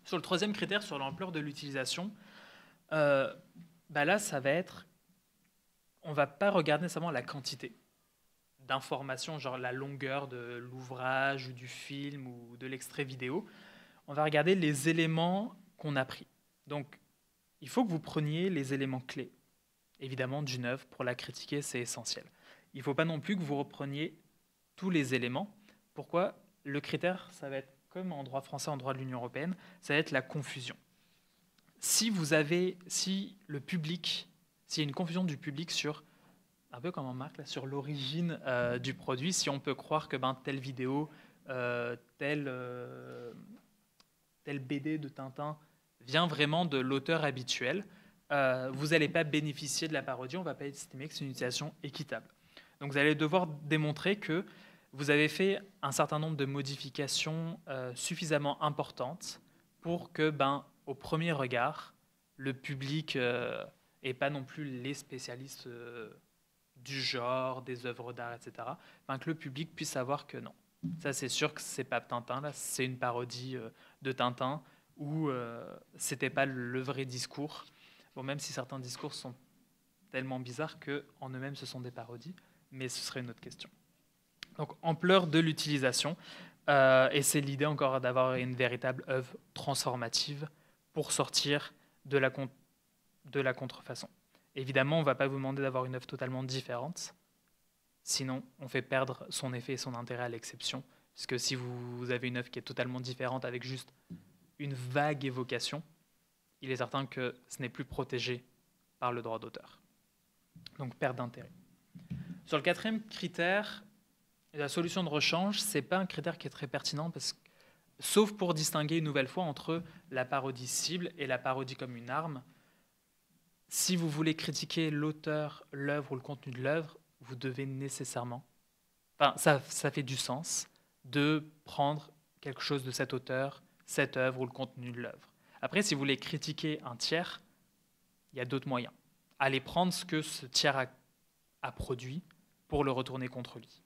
Sur le troisième critère, sur l'ampleur de l'utilisation, euh, bah là, ça va être, on ne va pas regarder nécessairement la quantité d'informations, genre la longueur de l'ouvrage ou du film ou de l'extrait vidéo, on va regarder les éléments qu'on a pris. Donc, il faut que vous preniez les éléments clés. évidemment d'une œuvre. Pour la critiquer, c'est essentiel. Il ne faut pas non plus que vous repreniez tous les éléments. Pourquoi? Le critère, ça va être comme en droit français, en droit de l'Union européenne, ça va être la confusion. Si vous avez, si le public, s'il y a une confusion du public sur, un peu comme en marque, sur l'origine euh, du produit, si on peut croire que ben, telle vidéo, euh, telle, euh, telle BD de Tintin vient vraiment de l'auteur habituel, vous n'allez pas bénéficier de la parodie, on ne va pas estimer que c'est une utilisation équitable. Donc vous allez devoir démontrer que vous avez fait un certain nombre de modifications euh, suffisamment importantes pour que, ben, au premier regard, le public euh, et pas non plus les spécialistes euh, du genre, des œuvres d'art, etc., ben, que le public puisse savoir que non. Ça, c'est sûr que c'est pas Tintin, là, c'est une parodie de Tintin où c'était pas le vrai discours. Bon, même si certains discours sont tellement bizarres que en eux-mêmes ce sont des parodies mais ce serait une autre question. Donc, ampleur de l'utilisation, euh, et c'est l'idée encore d'avoir une véritable œuvre transformative pour sortir de la, de la contrefaçon. Évidemment, on ne va pas vous demander d'avoir une œuvre totalement différente, sinon on fait perdre son effet et son intérêt à l'exception, puisque si vous avez une œuvre qui est totalement différente avec juste une vague évocation, il est certain que ce n'est plus protégé par le droit d'auteur. Donc perte d'intérêt. Sur le quatrième critère, la solution de rechange, ce n'est pas un critère qui est très pertinent, parce que, sauf pour distinguer une nouvelle fois entre la parodie cible et la parodie comme une arme. Si vous voulez critiquer l'auteur, l'œuvre ou le contenu de l'œuvre, vous devez nécessairement, enfin ça, ça fait du sens, de prendre quelque chose de cet auteur, cette œuvre ou le contenu de l'œuvre. Après, si vous voulez critiquer un tiers, il y a d'autres moyens. Allez prendre ce que ce tiers a a produit pour le retourner contre lui.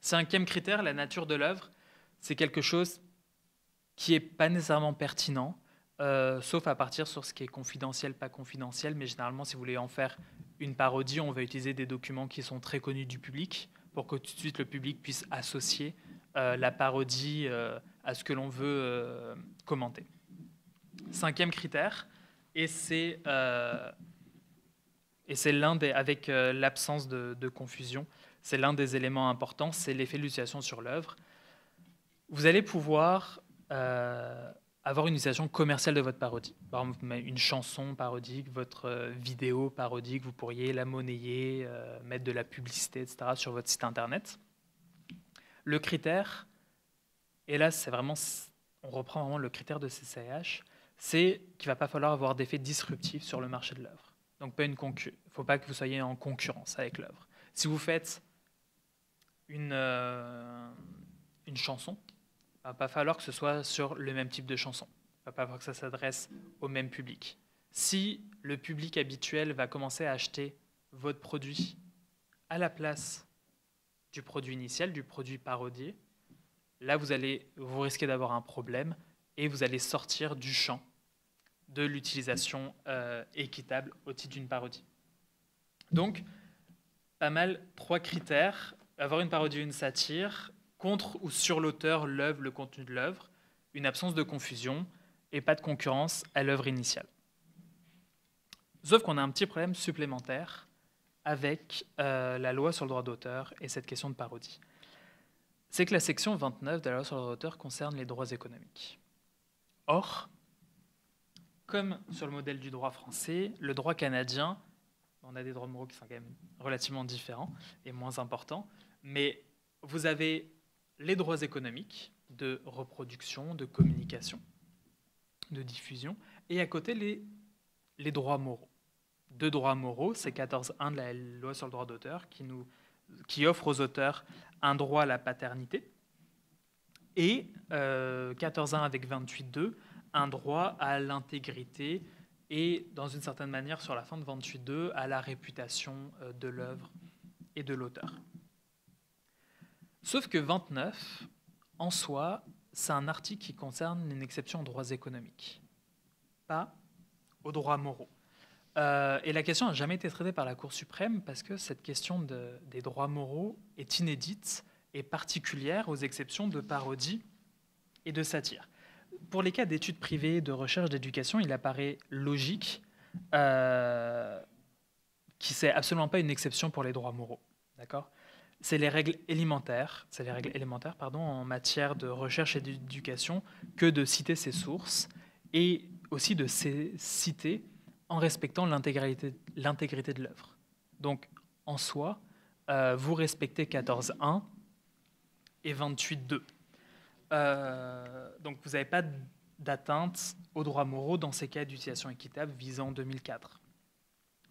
Cinquième critère, la nature de l'œuvre, c'est quelque chose qui n'est pas nécessairement pertinent, euh, sauf à partir sur ce qui est confidentiel, pas confidentiel, mais généralement, si vous voulez en faire une parodie, on va utiliser des documents qui sont très connus du public pour que tout de suite le public puisse associer euh, la parodie euh, à ce que l'on veut commenter. Cinquième critère, et c'est et l'un des, avec l'absence de, confusion, c'est l'un des éléments importants, c'est l'effet de l'utilisation sur l'œuvre. Vous allez pouvoir avoir une utilisation commerciale de votre parodie. Par exemple, une chanson parodique, votre euh, vidéo parodique, vous pourriez la monnayer, mettre de la publicité, etc. sur votre site internet. Le critère, et là c'est vraiment, on reprend vraiment le critère de CCH, c'est qu'il ne va pas falloir avoir d'effet disruptif sur le marché de l'œuvre. Donc il ne faut pas que vous soyez en concurrence avec l'œuvre. Si vous faites une, euh, une chanson, va pas falloir que ce soit sur le même type de chanson. Il va pas falloir que ça s'adresse au même public. Si le public habituel va commencer à acheter votre produit à la place du produit initial, du produit parodié, là vous allez vous risquez d'avoir un problème et vous allez sortir du champ de l'utilisation euh, équitable au titre d'une parodie. Donc, pas mal, trois critères. Avoir une parodie une satire, contre ou sur l'auteur, l'œuvre, le contenu de l'œuvre, une absence de confusion et pas de concurrence à l'œuvre initiale. Sauf qu'on a un petit problème supplémentaire avec euh, la loi sur le droit d'auteur et cette question de parodie. C'est que la section 29 de la loi sur le droit d'auteur concerne les droits économiques. Or, comme sur le modèle du droit français, le droit canadien, on a des droits moraux qui sont quand même relativement différents et moins importants, mais vous avez les droits économiques de reproduction, de communication, de diffusion, et à côté les, les droits moraux. Deux droits moraux, c'est 14.1 de la loi sur le droit d'auteur qui, nous, qui offre aux auteurs un droit à la paternité, et euh, 14.1 avec 28.2 un droit à l'intégrité et, dans une certaine manière, sur la fin de 28.2, à la réputation euh, de l'œuvre et de l'auteur. Sauf que 29, en soi, c'est un article qui concerne une exception aux droits économiques, pas aux droits moraux. Euh, et la question n'a jamais été traitée par la Cour suprême parce que cette question des droits moraux est inédite et particulière aux exceptions de parodie et de satire pour les cas d'études privées, de recherche, d'éducation, il apparaît logique euh, qui c'est absolument pas une exception pour les droits moraux. D'accord? C'est les règles élémentaires, c'est les règles élémentaires pardon, en matière de recherche et d'éducation que de citer ses sources et aussi de citer en respectant l'intégrité de l'œuvre. Donc, en soi, euh, vous respectez 14.1 et 28.2. Euh, donc, vous n'avez pas d'atteinte aux droits moraux dans ces cas d'utilisation équitable visant 2004.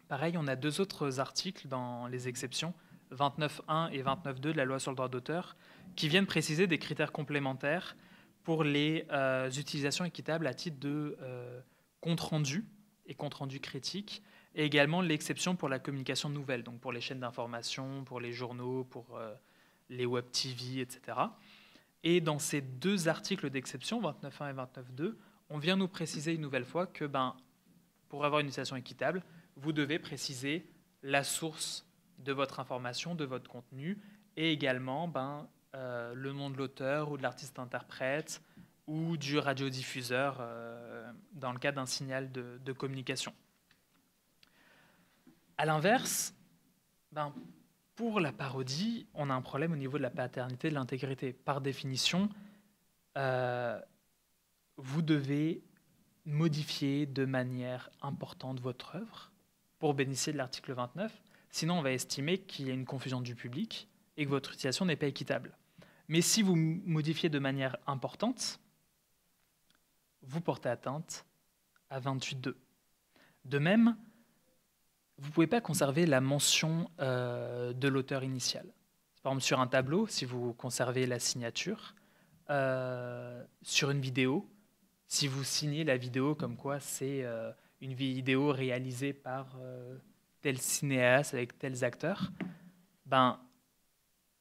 Pareil, on a deux autres articles dans les exceptions, 29.1 et 29.2 de la loi sur le droit d'auteur, qui viennent préciser des critères complémentaires pour les euh, utilisations équitables à titre de euh, compte rendu et compte rendu critique, et également l'exception pour la communication nouvelle, donc pour les chaînes d'information, pour les journaux, pour euh, les web TV, etc. Et dans ces deux articles d'exception, 29.1 et 29.2, on vient nous préciser une nouvelle fois que ben, pour avoir une utilisation équitable, vous devez préciser la source de votre information, de votre contenu, et également ben, euh, le nom de l'auteur ou de l'artiste-interprète ou du radiodiffuseur euh, dans le cas d'un signal de, communication. À l'inverse, ben, pour la parodie, on a un problème au niveau de la paternité de l'intégrité. Par définition, euh, vous devez modifier de manière importante votre œuvre pour bénéficier de l'article 29. Sinon, on va estimer qu'il y a une confusion du public et que votre utilisation n'est pas équitable. Mais si vous modifiez de manière importante, vous portez atteinte à 28.2. De même, vous ne pouvez pas conserver la mention euh, de l'auteur initial. Par exemple, sur un tableau, si vous conservez la signature, euh, sur une vidéo, si vous signez la vidéo comme quoi c'est euh, une vidéo réalisée par tel cinéaste avec tels acteurs, ben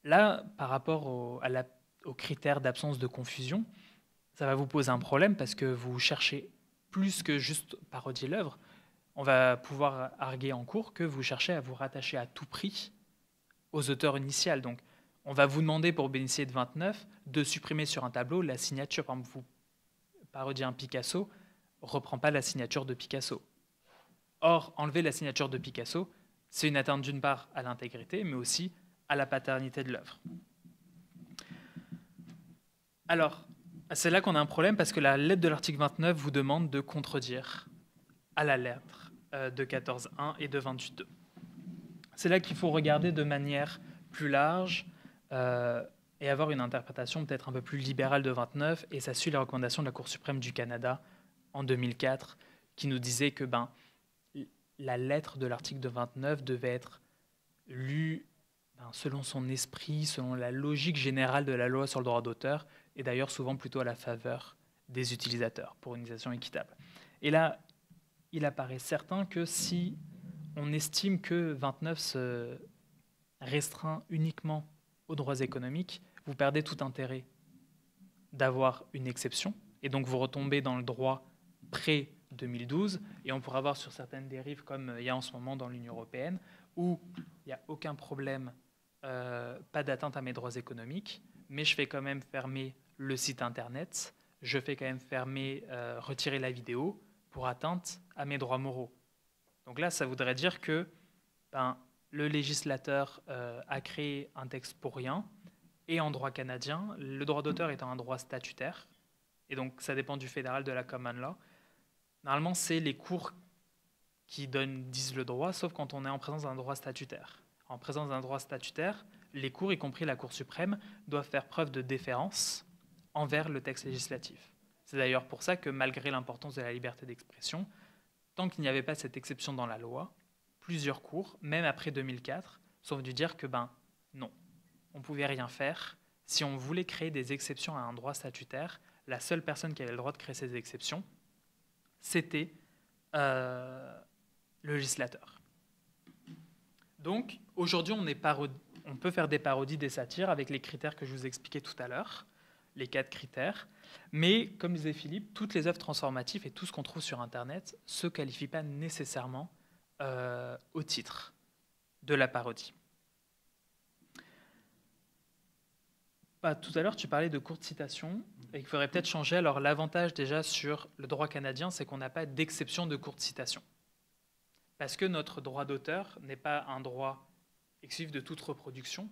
là, par rapport au, à aux critères d'absence de confusion, ça va vous poser un problème parce que vous cherchez plus que juste parodier l'œuvre, on va pouvoir arguer en cours que vous cherchez à vous rattacher à tout prix aux auteurs initiales. Donc, on va vous demander, pour bénéficier de 29, de supprimer sur un tableau la signature. Par exemple, vous parodiez un Picasso, reprend pas la signature de Picasso. Or, enlever la signature de Picasso, c'est une atteinte d'une part à l'intégrité, mais aussi à la paternité de l'œuvre. Alors, c'est là qu'on a un problème parce que la lettre de l'article 29 vous demande de contredire à la lettre euh, de 14.1 et de 28.2. C'est là qu'il faut regarder de manière plus large euh, et avoir une interprétation peut-être un peu plus libérale de 29, et ça suit les recommandations de la Cour suprême du Canada en 2004, qui nous disait que ben, la lettre de l'article de 29 devait être lue ben, selon son esprit, selon la logique générale de la loi sur le droit d'auteur, et d'ailleurs souvent plutôt à la faveur des utilisateurs pour une utilisation équitable. Et là, il apparaît certain que si on estime que 29 se restreint uniquement aux droits économiques, vous perdez tout intérêt d'avoir une exception, et donc vous retombez dans le droit pré-2012, et on pourra voir sur certaines dérives comme il y a en ce moment dans l'Union européenne, où il n'y a aucun problème, euh, pas d'atteinte à mes droits économiques, mais je fais quand même fermer le site internet, je fais quand même fermer, euh, retirer la vidéo pour atteinte à mes droits moraux. Donc là, ça voudrait dire que ben, le législateur euh, a créé un texte pour rien, et en droit canadien, le droit d'auteur étant un droit statutaire, et donc ça dépend du fédéral de la common law, normalement c'est les cours qui disent le droit, sauf quand on est en présence d'un droit statutaire. En présence d'un droit statutaire, les cours, y compris la Cour suprême, doivent faire preuve de déférence envers le texte législatif. C'est d'ailleurs pour ça que malgré l'importance de la liberté d'expression, tant qu'il n'y avait pas cette exception dans la loi, plusieurs cours, même après 2004, sont venus dire que ben non, on ne pouvait rien faire. Si on voulait créer des exceptions à un droit statutaire, la seule personne qui avait le droit de créer ces exceptions, c'était euh, le législateur. Donc aujourd'hui, on, on peut faire des parodies, des satires avec les critères que je vous expliquais tout à l'heure les quatre critères. Mais, comme disait Philippe, toutes les œuvres transformatives et tout ce qu'on trouve sur Internet ne se qualifient pas nécessairement euh, au titre de la parodie. Bah, tout à l'heure, tu parlais de courtes citations et qu'il faudrait peut-être changer. Alors, l'avantage déjà sur le droit canadien, c'est qu'on n'a pas d'exception de courtes citations. Parce que notre droit d'auteur n'est pas un droit exclusif de toute reproduction,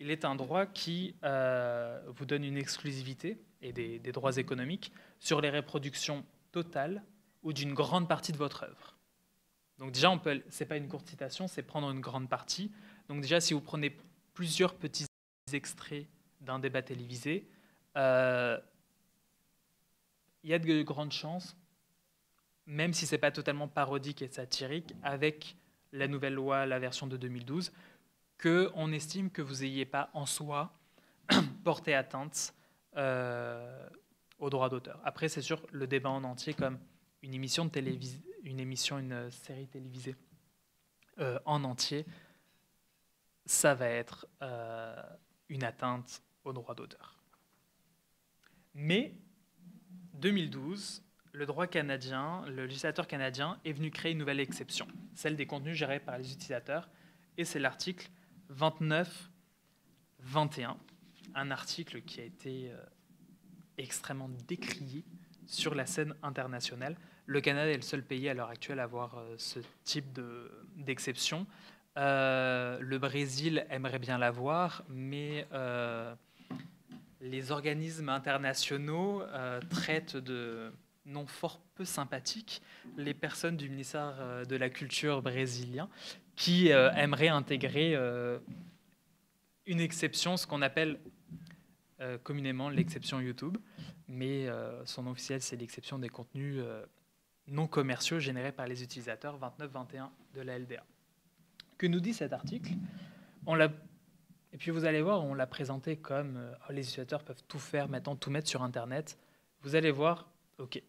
il est un droit qui euh, vous donne une exclusivité et des, droits économiques sur les reproductions totales ou d'une grande partie de votre œuvre. Donc déjà, ce n'est pas une courte citation, c'est prendre une grande partie. Donc déjà, si vous prenez plusieurs petits extraits d'un débat télévisé, euh, il y a de grandes chances, même si ce n'est pas totalement parodique et satirique, avec la nouvelle loi, la version de 2012, qu'on estime que vous n'ayez pas en soi porté atteinte euh, aux droits d'auteur. Après, c'est sûr, le débat en entier, comme une émission, une, émission une série télévisée euh, en entier, ça va être euh, une atteinte aux droits d'auteur. Mais 2012, le droit canadien, le législateur canadien est venu créer une nouvelle exception, celle des contenus gérés par les utilisateurs, et c'est l'article 29-21, un article qui a été euh, extrêmement décrié sur la scène internationale. Le Canada est le seul pays à l'heure actuelle à avoir euh, ce type d'exception. Euh, le Brésil aimerait bien l'avoir, mais les organismes internationaux traitent de non fort peu sympathiques les personnes du ministère de la Culture brésilien qui aimeraient intégrer une exception, ce qu'on appelle euh, communément l'exception YouTube, mais euh, son nom officiel, c'est l'exception des contenus euh, non commerciaux générés par les utilisateurs 29-21 de la LDA. Que nous dit cet article? On l'a, Et puis vous allez voir, on l'a présenté comme oh, les utilisateurs peuvent tout faire maintenant, tout mettre sur Internet. Vous allez voir, ok,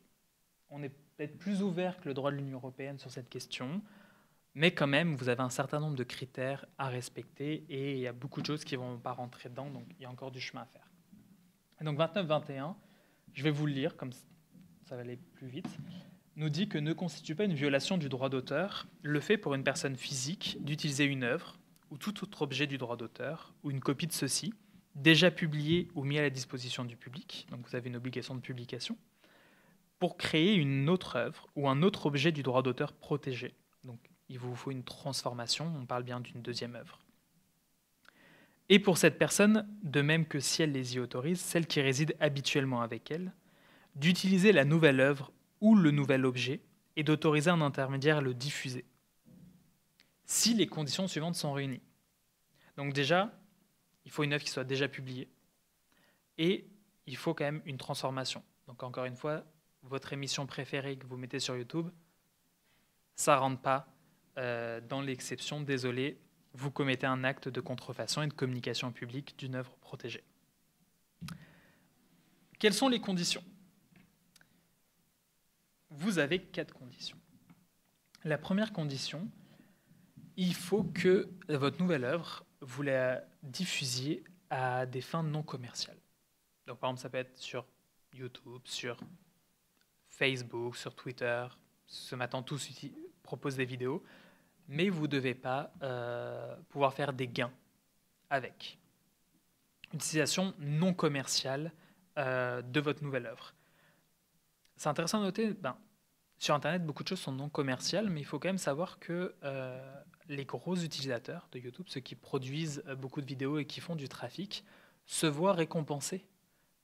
on est peut-être plus ouvert que le droit de l'Union européenne sur cette question. Mais quand même, vous avez un certain nombre de critères à respecter et il y a beaucoup de choses qui ne vont pas rentrer dedans, donc il y a encore du chemin à faire. Donc 29-21, je vais vous le lire, comme ça va aller plus vite, nous dit que ne constitue pas une violation du droit d'auteur le fait pour une personne physique d'utiliser une œuvre ou tout autre objet du droit d'auteur ou une copie de ceci, déjà publié ou mis à la disposition du public, donc vous avez une obligation de publication, pour créer une autre œuvre ou un autre objet du droit d'auteur protégé. Donc il vous faut une transformation, on parle bien d'une deuxième œuvre. Et pour cette personne, de même que si elle les y autorise, celle qui réside habituellement avec elle, d'utiliser la nouvelle œuvre ou le nouvel objet et d'autoriser un intermédiaire à le diffuser, si les conditions suivantes sont réunies. Donc déjà, il faut une œuvre qui soit déjà publiée, et il faut quand même une transformation. Donc encore une fois, votre émission préférée que vous mettez sur YouTube, ça rentre pas euh, dans l'exception, désolé, vous commettez un acte de contrefaçon et de communication publique d'une œuvre protégée. Quelles sont les conditions? Vous avez quatre conditions. La première condition, il faut que votre nouvelle œuvre, vous la diffusiez à des fins non commerciales. Donc par exemple, ça peut être sur YouTube, sur Facebook, sur Twitter. Ce matin, tous proposent des vidéos mais vous ne devez pas euh, pouvoir faire des gains avec. Utilisation non commerciale euh, de votre nouvelle œuvre. C'est intéressant de noter, ben, sur Internet, beaucoup de choses sont non commerciales, mais il faut quand même savoir que euh, les gros utilisateurs de YouTube, ceux qui produisent beaucoup de vidéos et qui font du trafic, se voient récompensés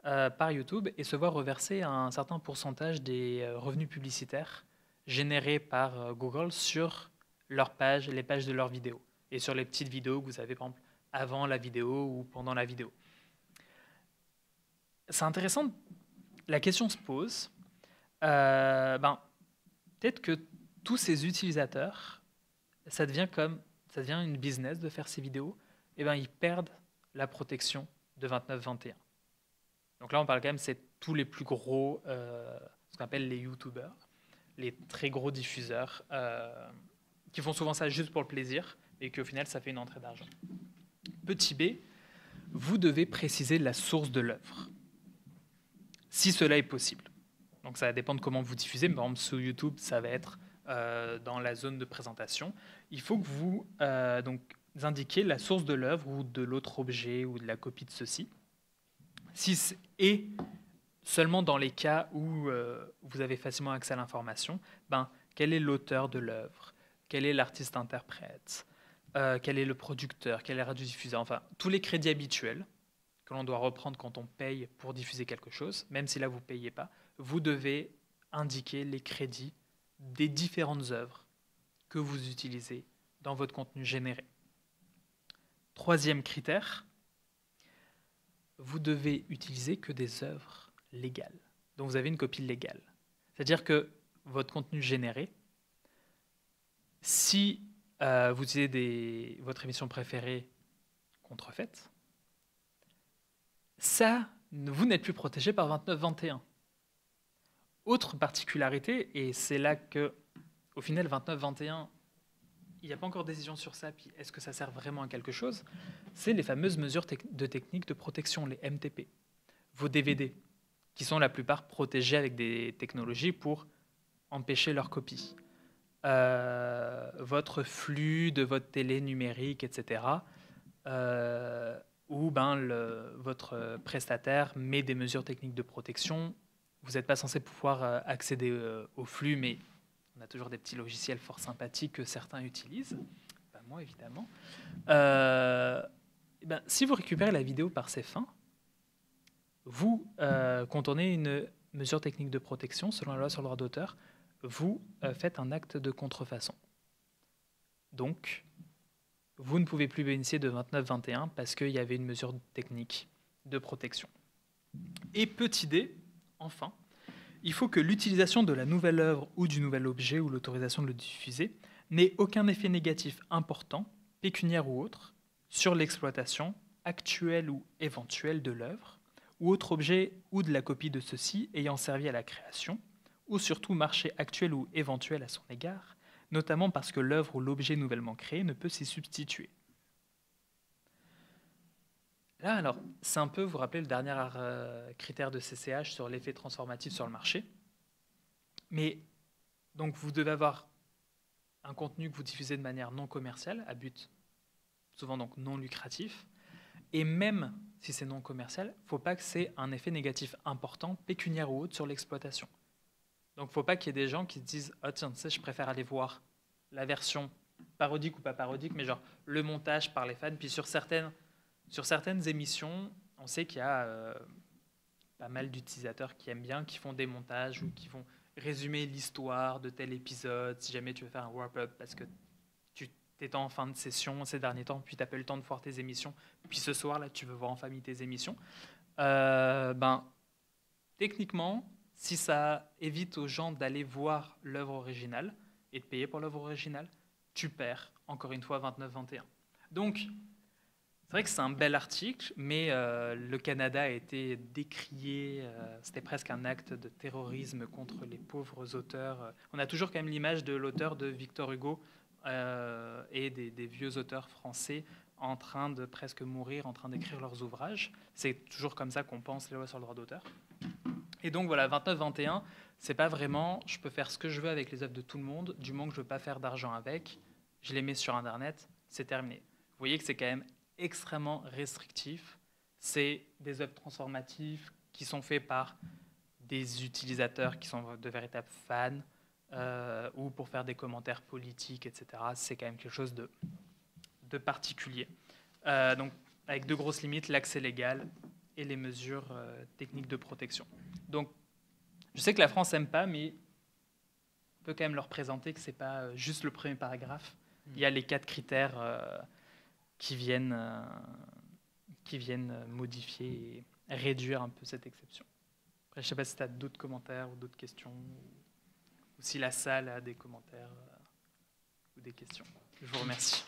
par YouTube et se voient reverser un certain pourcentage des revenus publicitaires générés par Google sur leurs pages, les pages de leurs vidéos. Et sur les petites vidéos que vous avez, par exemple, avant la vidéo ou pendant la vidéo. C'est intéressant, la question se pose, euh, ben, peut-être que tous ces utilisateurs, ça devient comme, ça devient une business de faire ces vidéos, et ben ils perdent la protection de 29-21. Donc là, on parle quand même, c'est tous les plus gros, euh, ce qu'on appelle les YouTubers, les très gros diffuseurs euh, qui font souvent ça juste pour le plaisir et qu'au final, ça fait une entrée d'argent. Petit b, vous devez préciser la source de l'œuvre, si cela est possible. Donc ça va dépendre comment vous diffusez, mais par exemple sur YouTube, ça va être euh, dans la zone de présentation. Il faut que vous euh, donc, indiquiez la source de l'œuvre ou de l'autre objet ou de la copie de ceci. Si et seulement dans les cas où euh, vous avez facilement accès à l'information, ben, quel est l'auteur de l'œuvre? Quel est l'artiste-interprète, quel est le producteur, quel est le radiodiffuseur, enfin tous les crédits habituels que l'on doit reprendre quand on paye pour diffuser quelque chose, même si là vous ne payez pas, vous devez indiquer les crédits des différentes œuvres que vous utilisez dans votre contenu généré. Troisième critère, vous devez utiliser que des œuvres légales, dont vous avez une copie légale. C'est-à-dire que votre contenu généré, si euh, vous utilisez votre émission préférée contrefaite, ça, vous n'êtes plus protégé par 29-21. Autre particularité, et c'est là que, au final, 29-21, il n'y a pas encore de décision sur ça, puis est-ce que ça sert vraiment à quelque chose? C'est les fameuses mesures de technique de protection, les MTP. Vos DVD, qui sont la plupart protégés avec des technologies pour empêcher leur copie. Euh, votre flux de votre télé numérique, etc. Euh, ou ben, votre prestataire met des mesures techniques de protection. Vous n'êtes pas censé pouvoir euh, accéder au flux, mais on a toujours des petits logiciels fort sympathiques que certains utilisent. Pas moi, évidemment. Ben, si vous récupérez la vidéo par ses fins, vous contournez une mesure technique de protection selon la loi sur le droit d'auteur vous euh, faites un acte de contrefaçon. Donc, vous ne pouvez plus bénéficier de 29-21 parce qu'il y avait une mesure technique de protection. Et petit d, enfin, il faut que l'utilisation de la nouvelle œuvre ou du nouvel objet ou l'autorisation de le diffuser n'ait aucun effet négatif important, pécuniaire ou autre, sur l'exploitation actuelle ou éventuelle de l'œuvre ou autre objet ou de la copie de ceci ayant servi à la création, ou surtout marché actuel ou éventuel à son égard, notamment parce que l'œuvre ou l'objet nouvellement créé ne peut s'y substituer. Là, alors, c'est un peu, vous rappelez, le dernier euh, critère de CCH sur l'effet transformatif sur le marché. Mais, donc, vous devez avoir un contenu que vous diffusez de manière non commerciale, à but souvent donc non lucratif. Et même si c'est non commercial, il ne faut pas que c'est un effet négatif important, pécuniaire ou autre, sur l'exploitation. Donc, faut pas qu'il y ait des gens qui se disent Ah, tiens, tu sais, je préfère aller voir la version parodique ou pas parodique, mais genre le montage par les fans. Puis sur certaines, sur certaines émissions, on sait qu'il y a euh, pas mal d'utilisateurs qui aiment bien, qui font des montages ou qui vont résumer l'histoire de tel épisode, si jamais tu veux faire un wrap-up, parce que tu es en fin de session ces derniers temps, puis tu n'as pas eu le temps de voir tes émissions, puis ce soir, là, tu veux voir en famille tes émissions. Euh, ben, techniquement, si ça évite aux gens d'aller voir l'œuvre originale et de payer pour l'œuvre originale, tu perds, encore une fois, 29-21. Donc, c'est vrai que c'est un bel article, mais euh, le Canada a été décrié, euh, c'était presque un acte de terrorisme contre les pauvres auteurs. On a toujours quand même l'image de l'auteur de Victor Hugo euh, et des, vieux auteurs français en train de presque mourir, en train d'écrire leurs ouvrages. C'est toujours comme ça qu'on pense les lois sur le droit d'auteur. Et donc voilà, 29-21, c'est pas vraiment je peux faire ce que je veux avec les œuvres de tout le monde, du moment que je veux pas faire d'argent avec, je les mets sur Internet, c'est terminé. Vous voyez que c'est quand même extrêmement restrictif. C'est des œuvres transformatives qui sont faites par des utilisateurs qui sont de véritables fans euh, ou pour faire des commentaires politiques, etc. C'est quand même quelque chose de, de particulier. Euh, donc, avec deux grosses limites, l'accès légal et les mesures euh, techniques de protection. Donc, je sais que la France n'aime pas, mais on peut quand même leur présenter que ce n'est pas juste le premier paragraphe. Il y a les quatre critères qui, viennent, qui viennent modifier et réduire un peu cette exception. Je ne sais pas si tu as d'autres commentaires ou d'autres questions, ou si la salle a des commentaires ou des questions. Je vous remercie.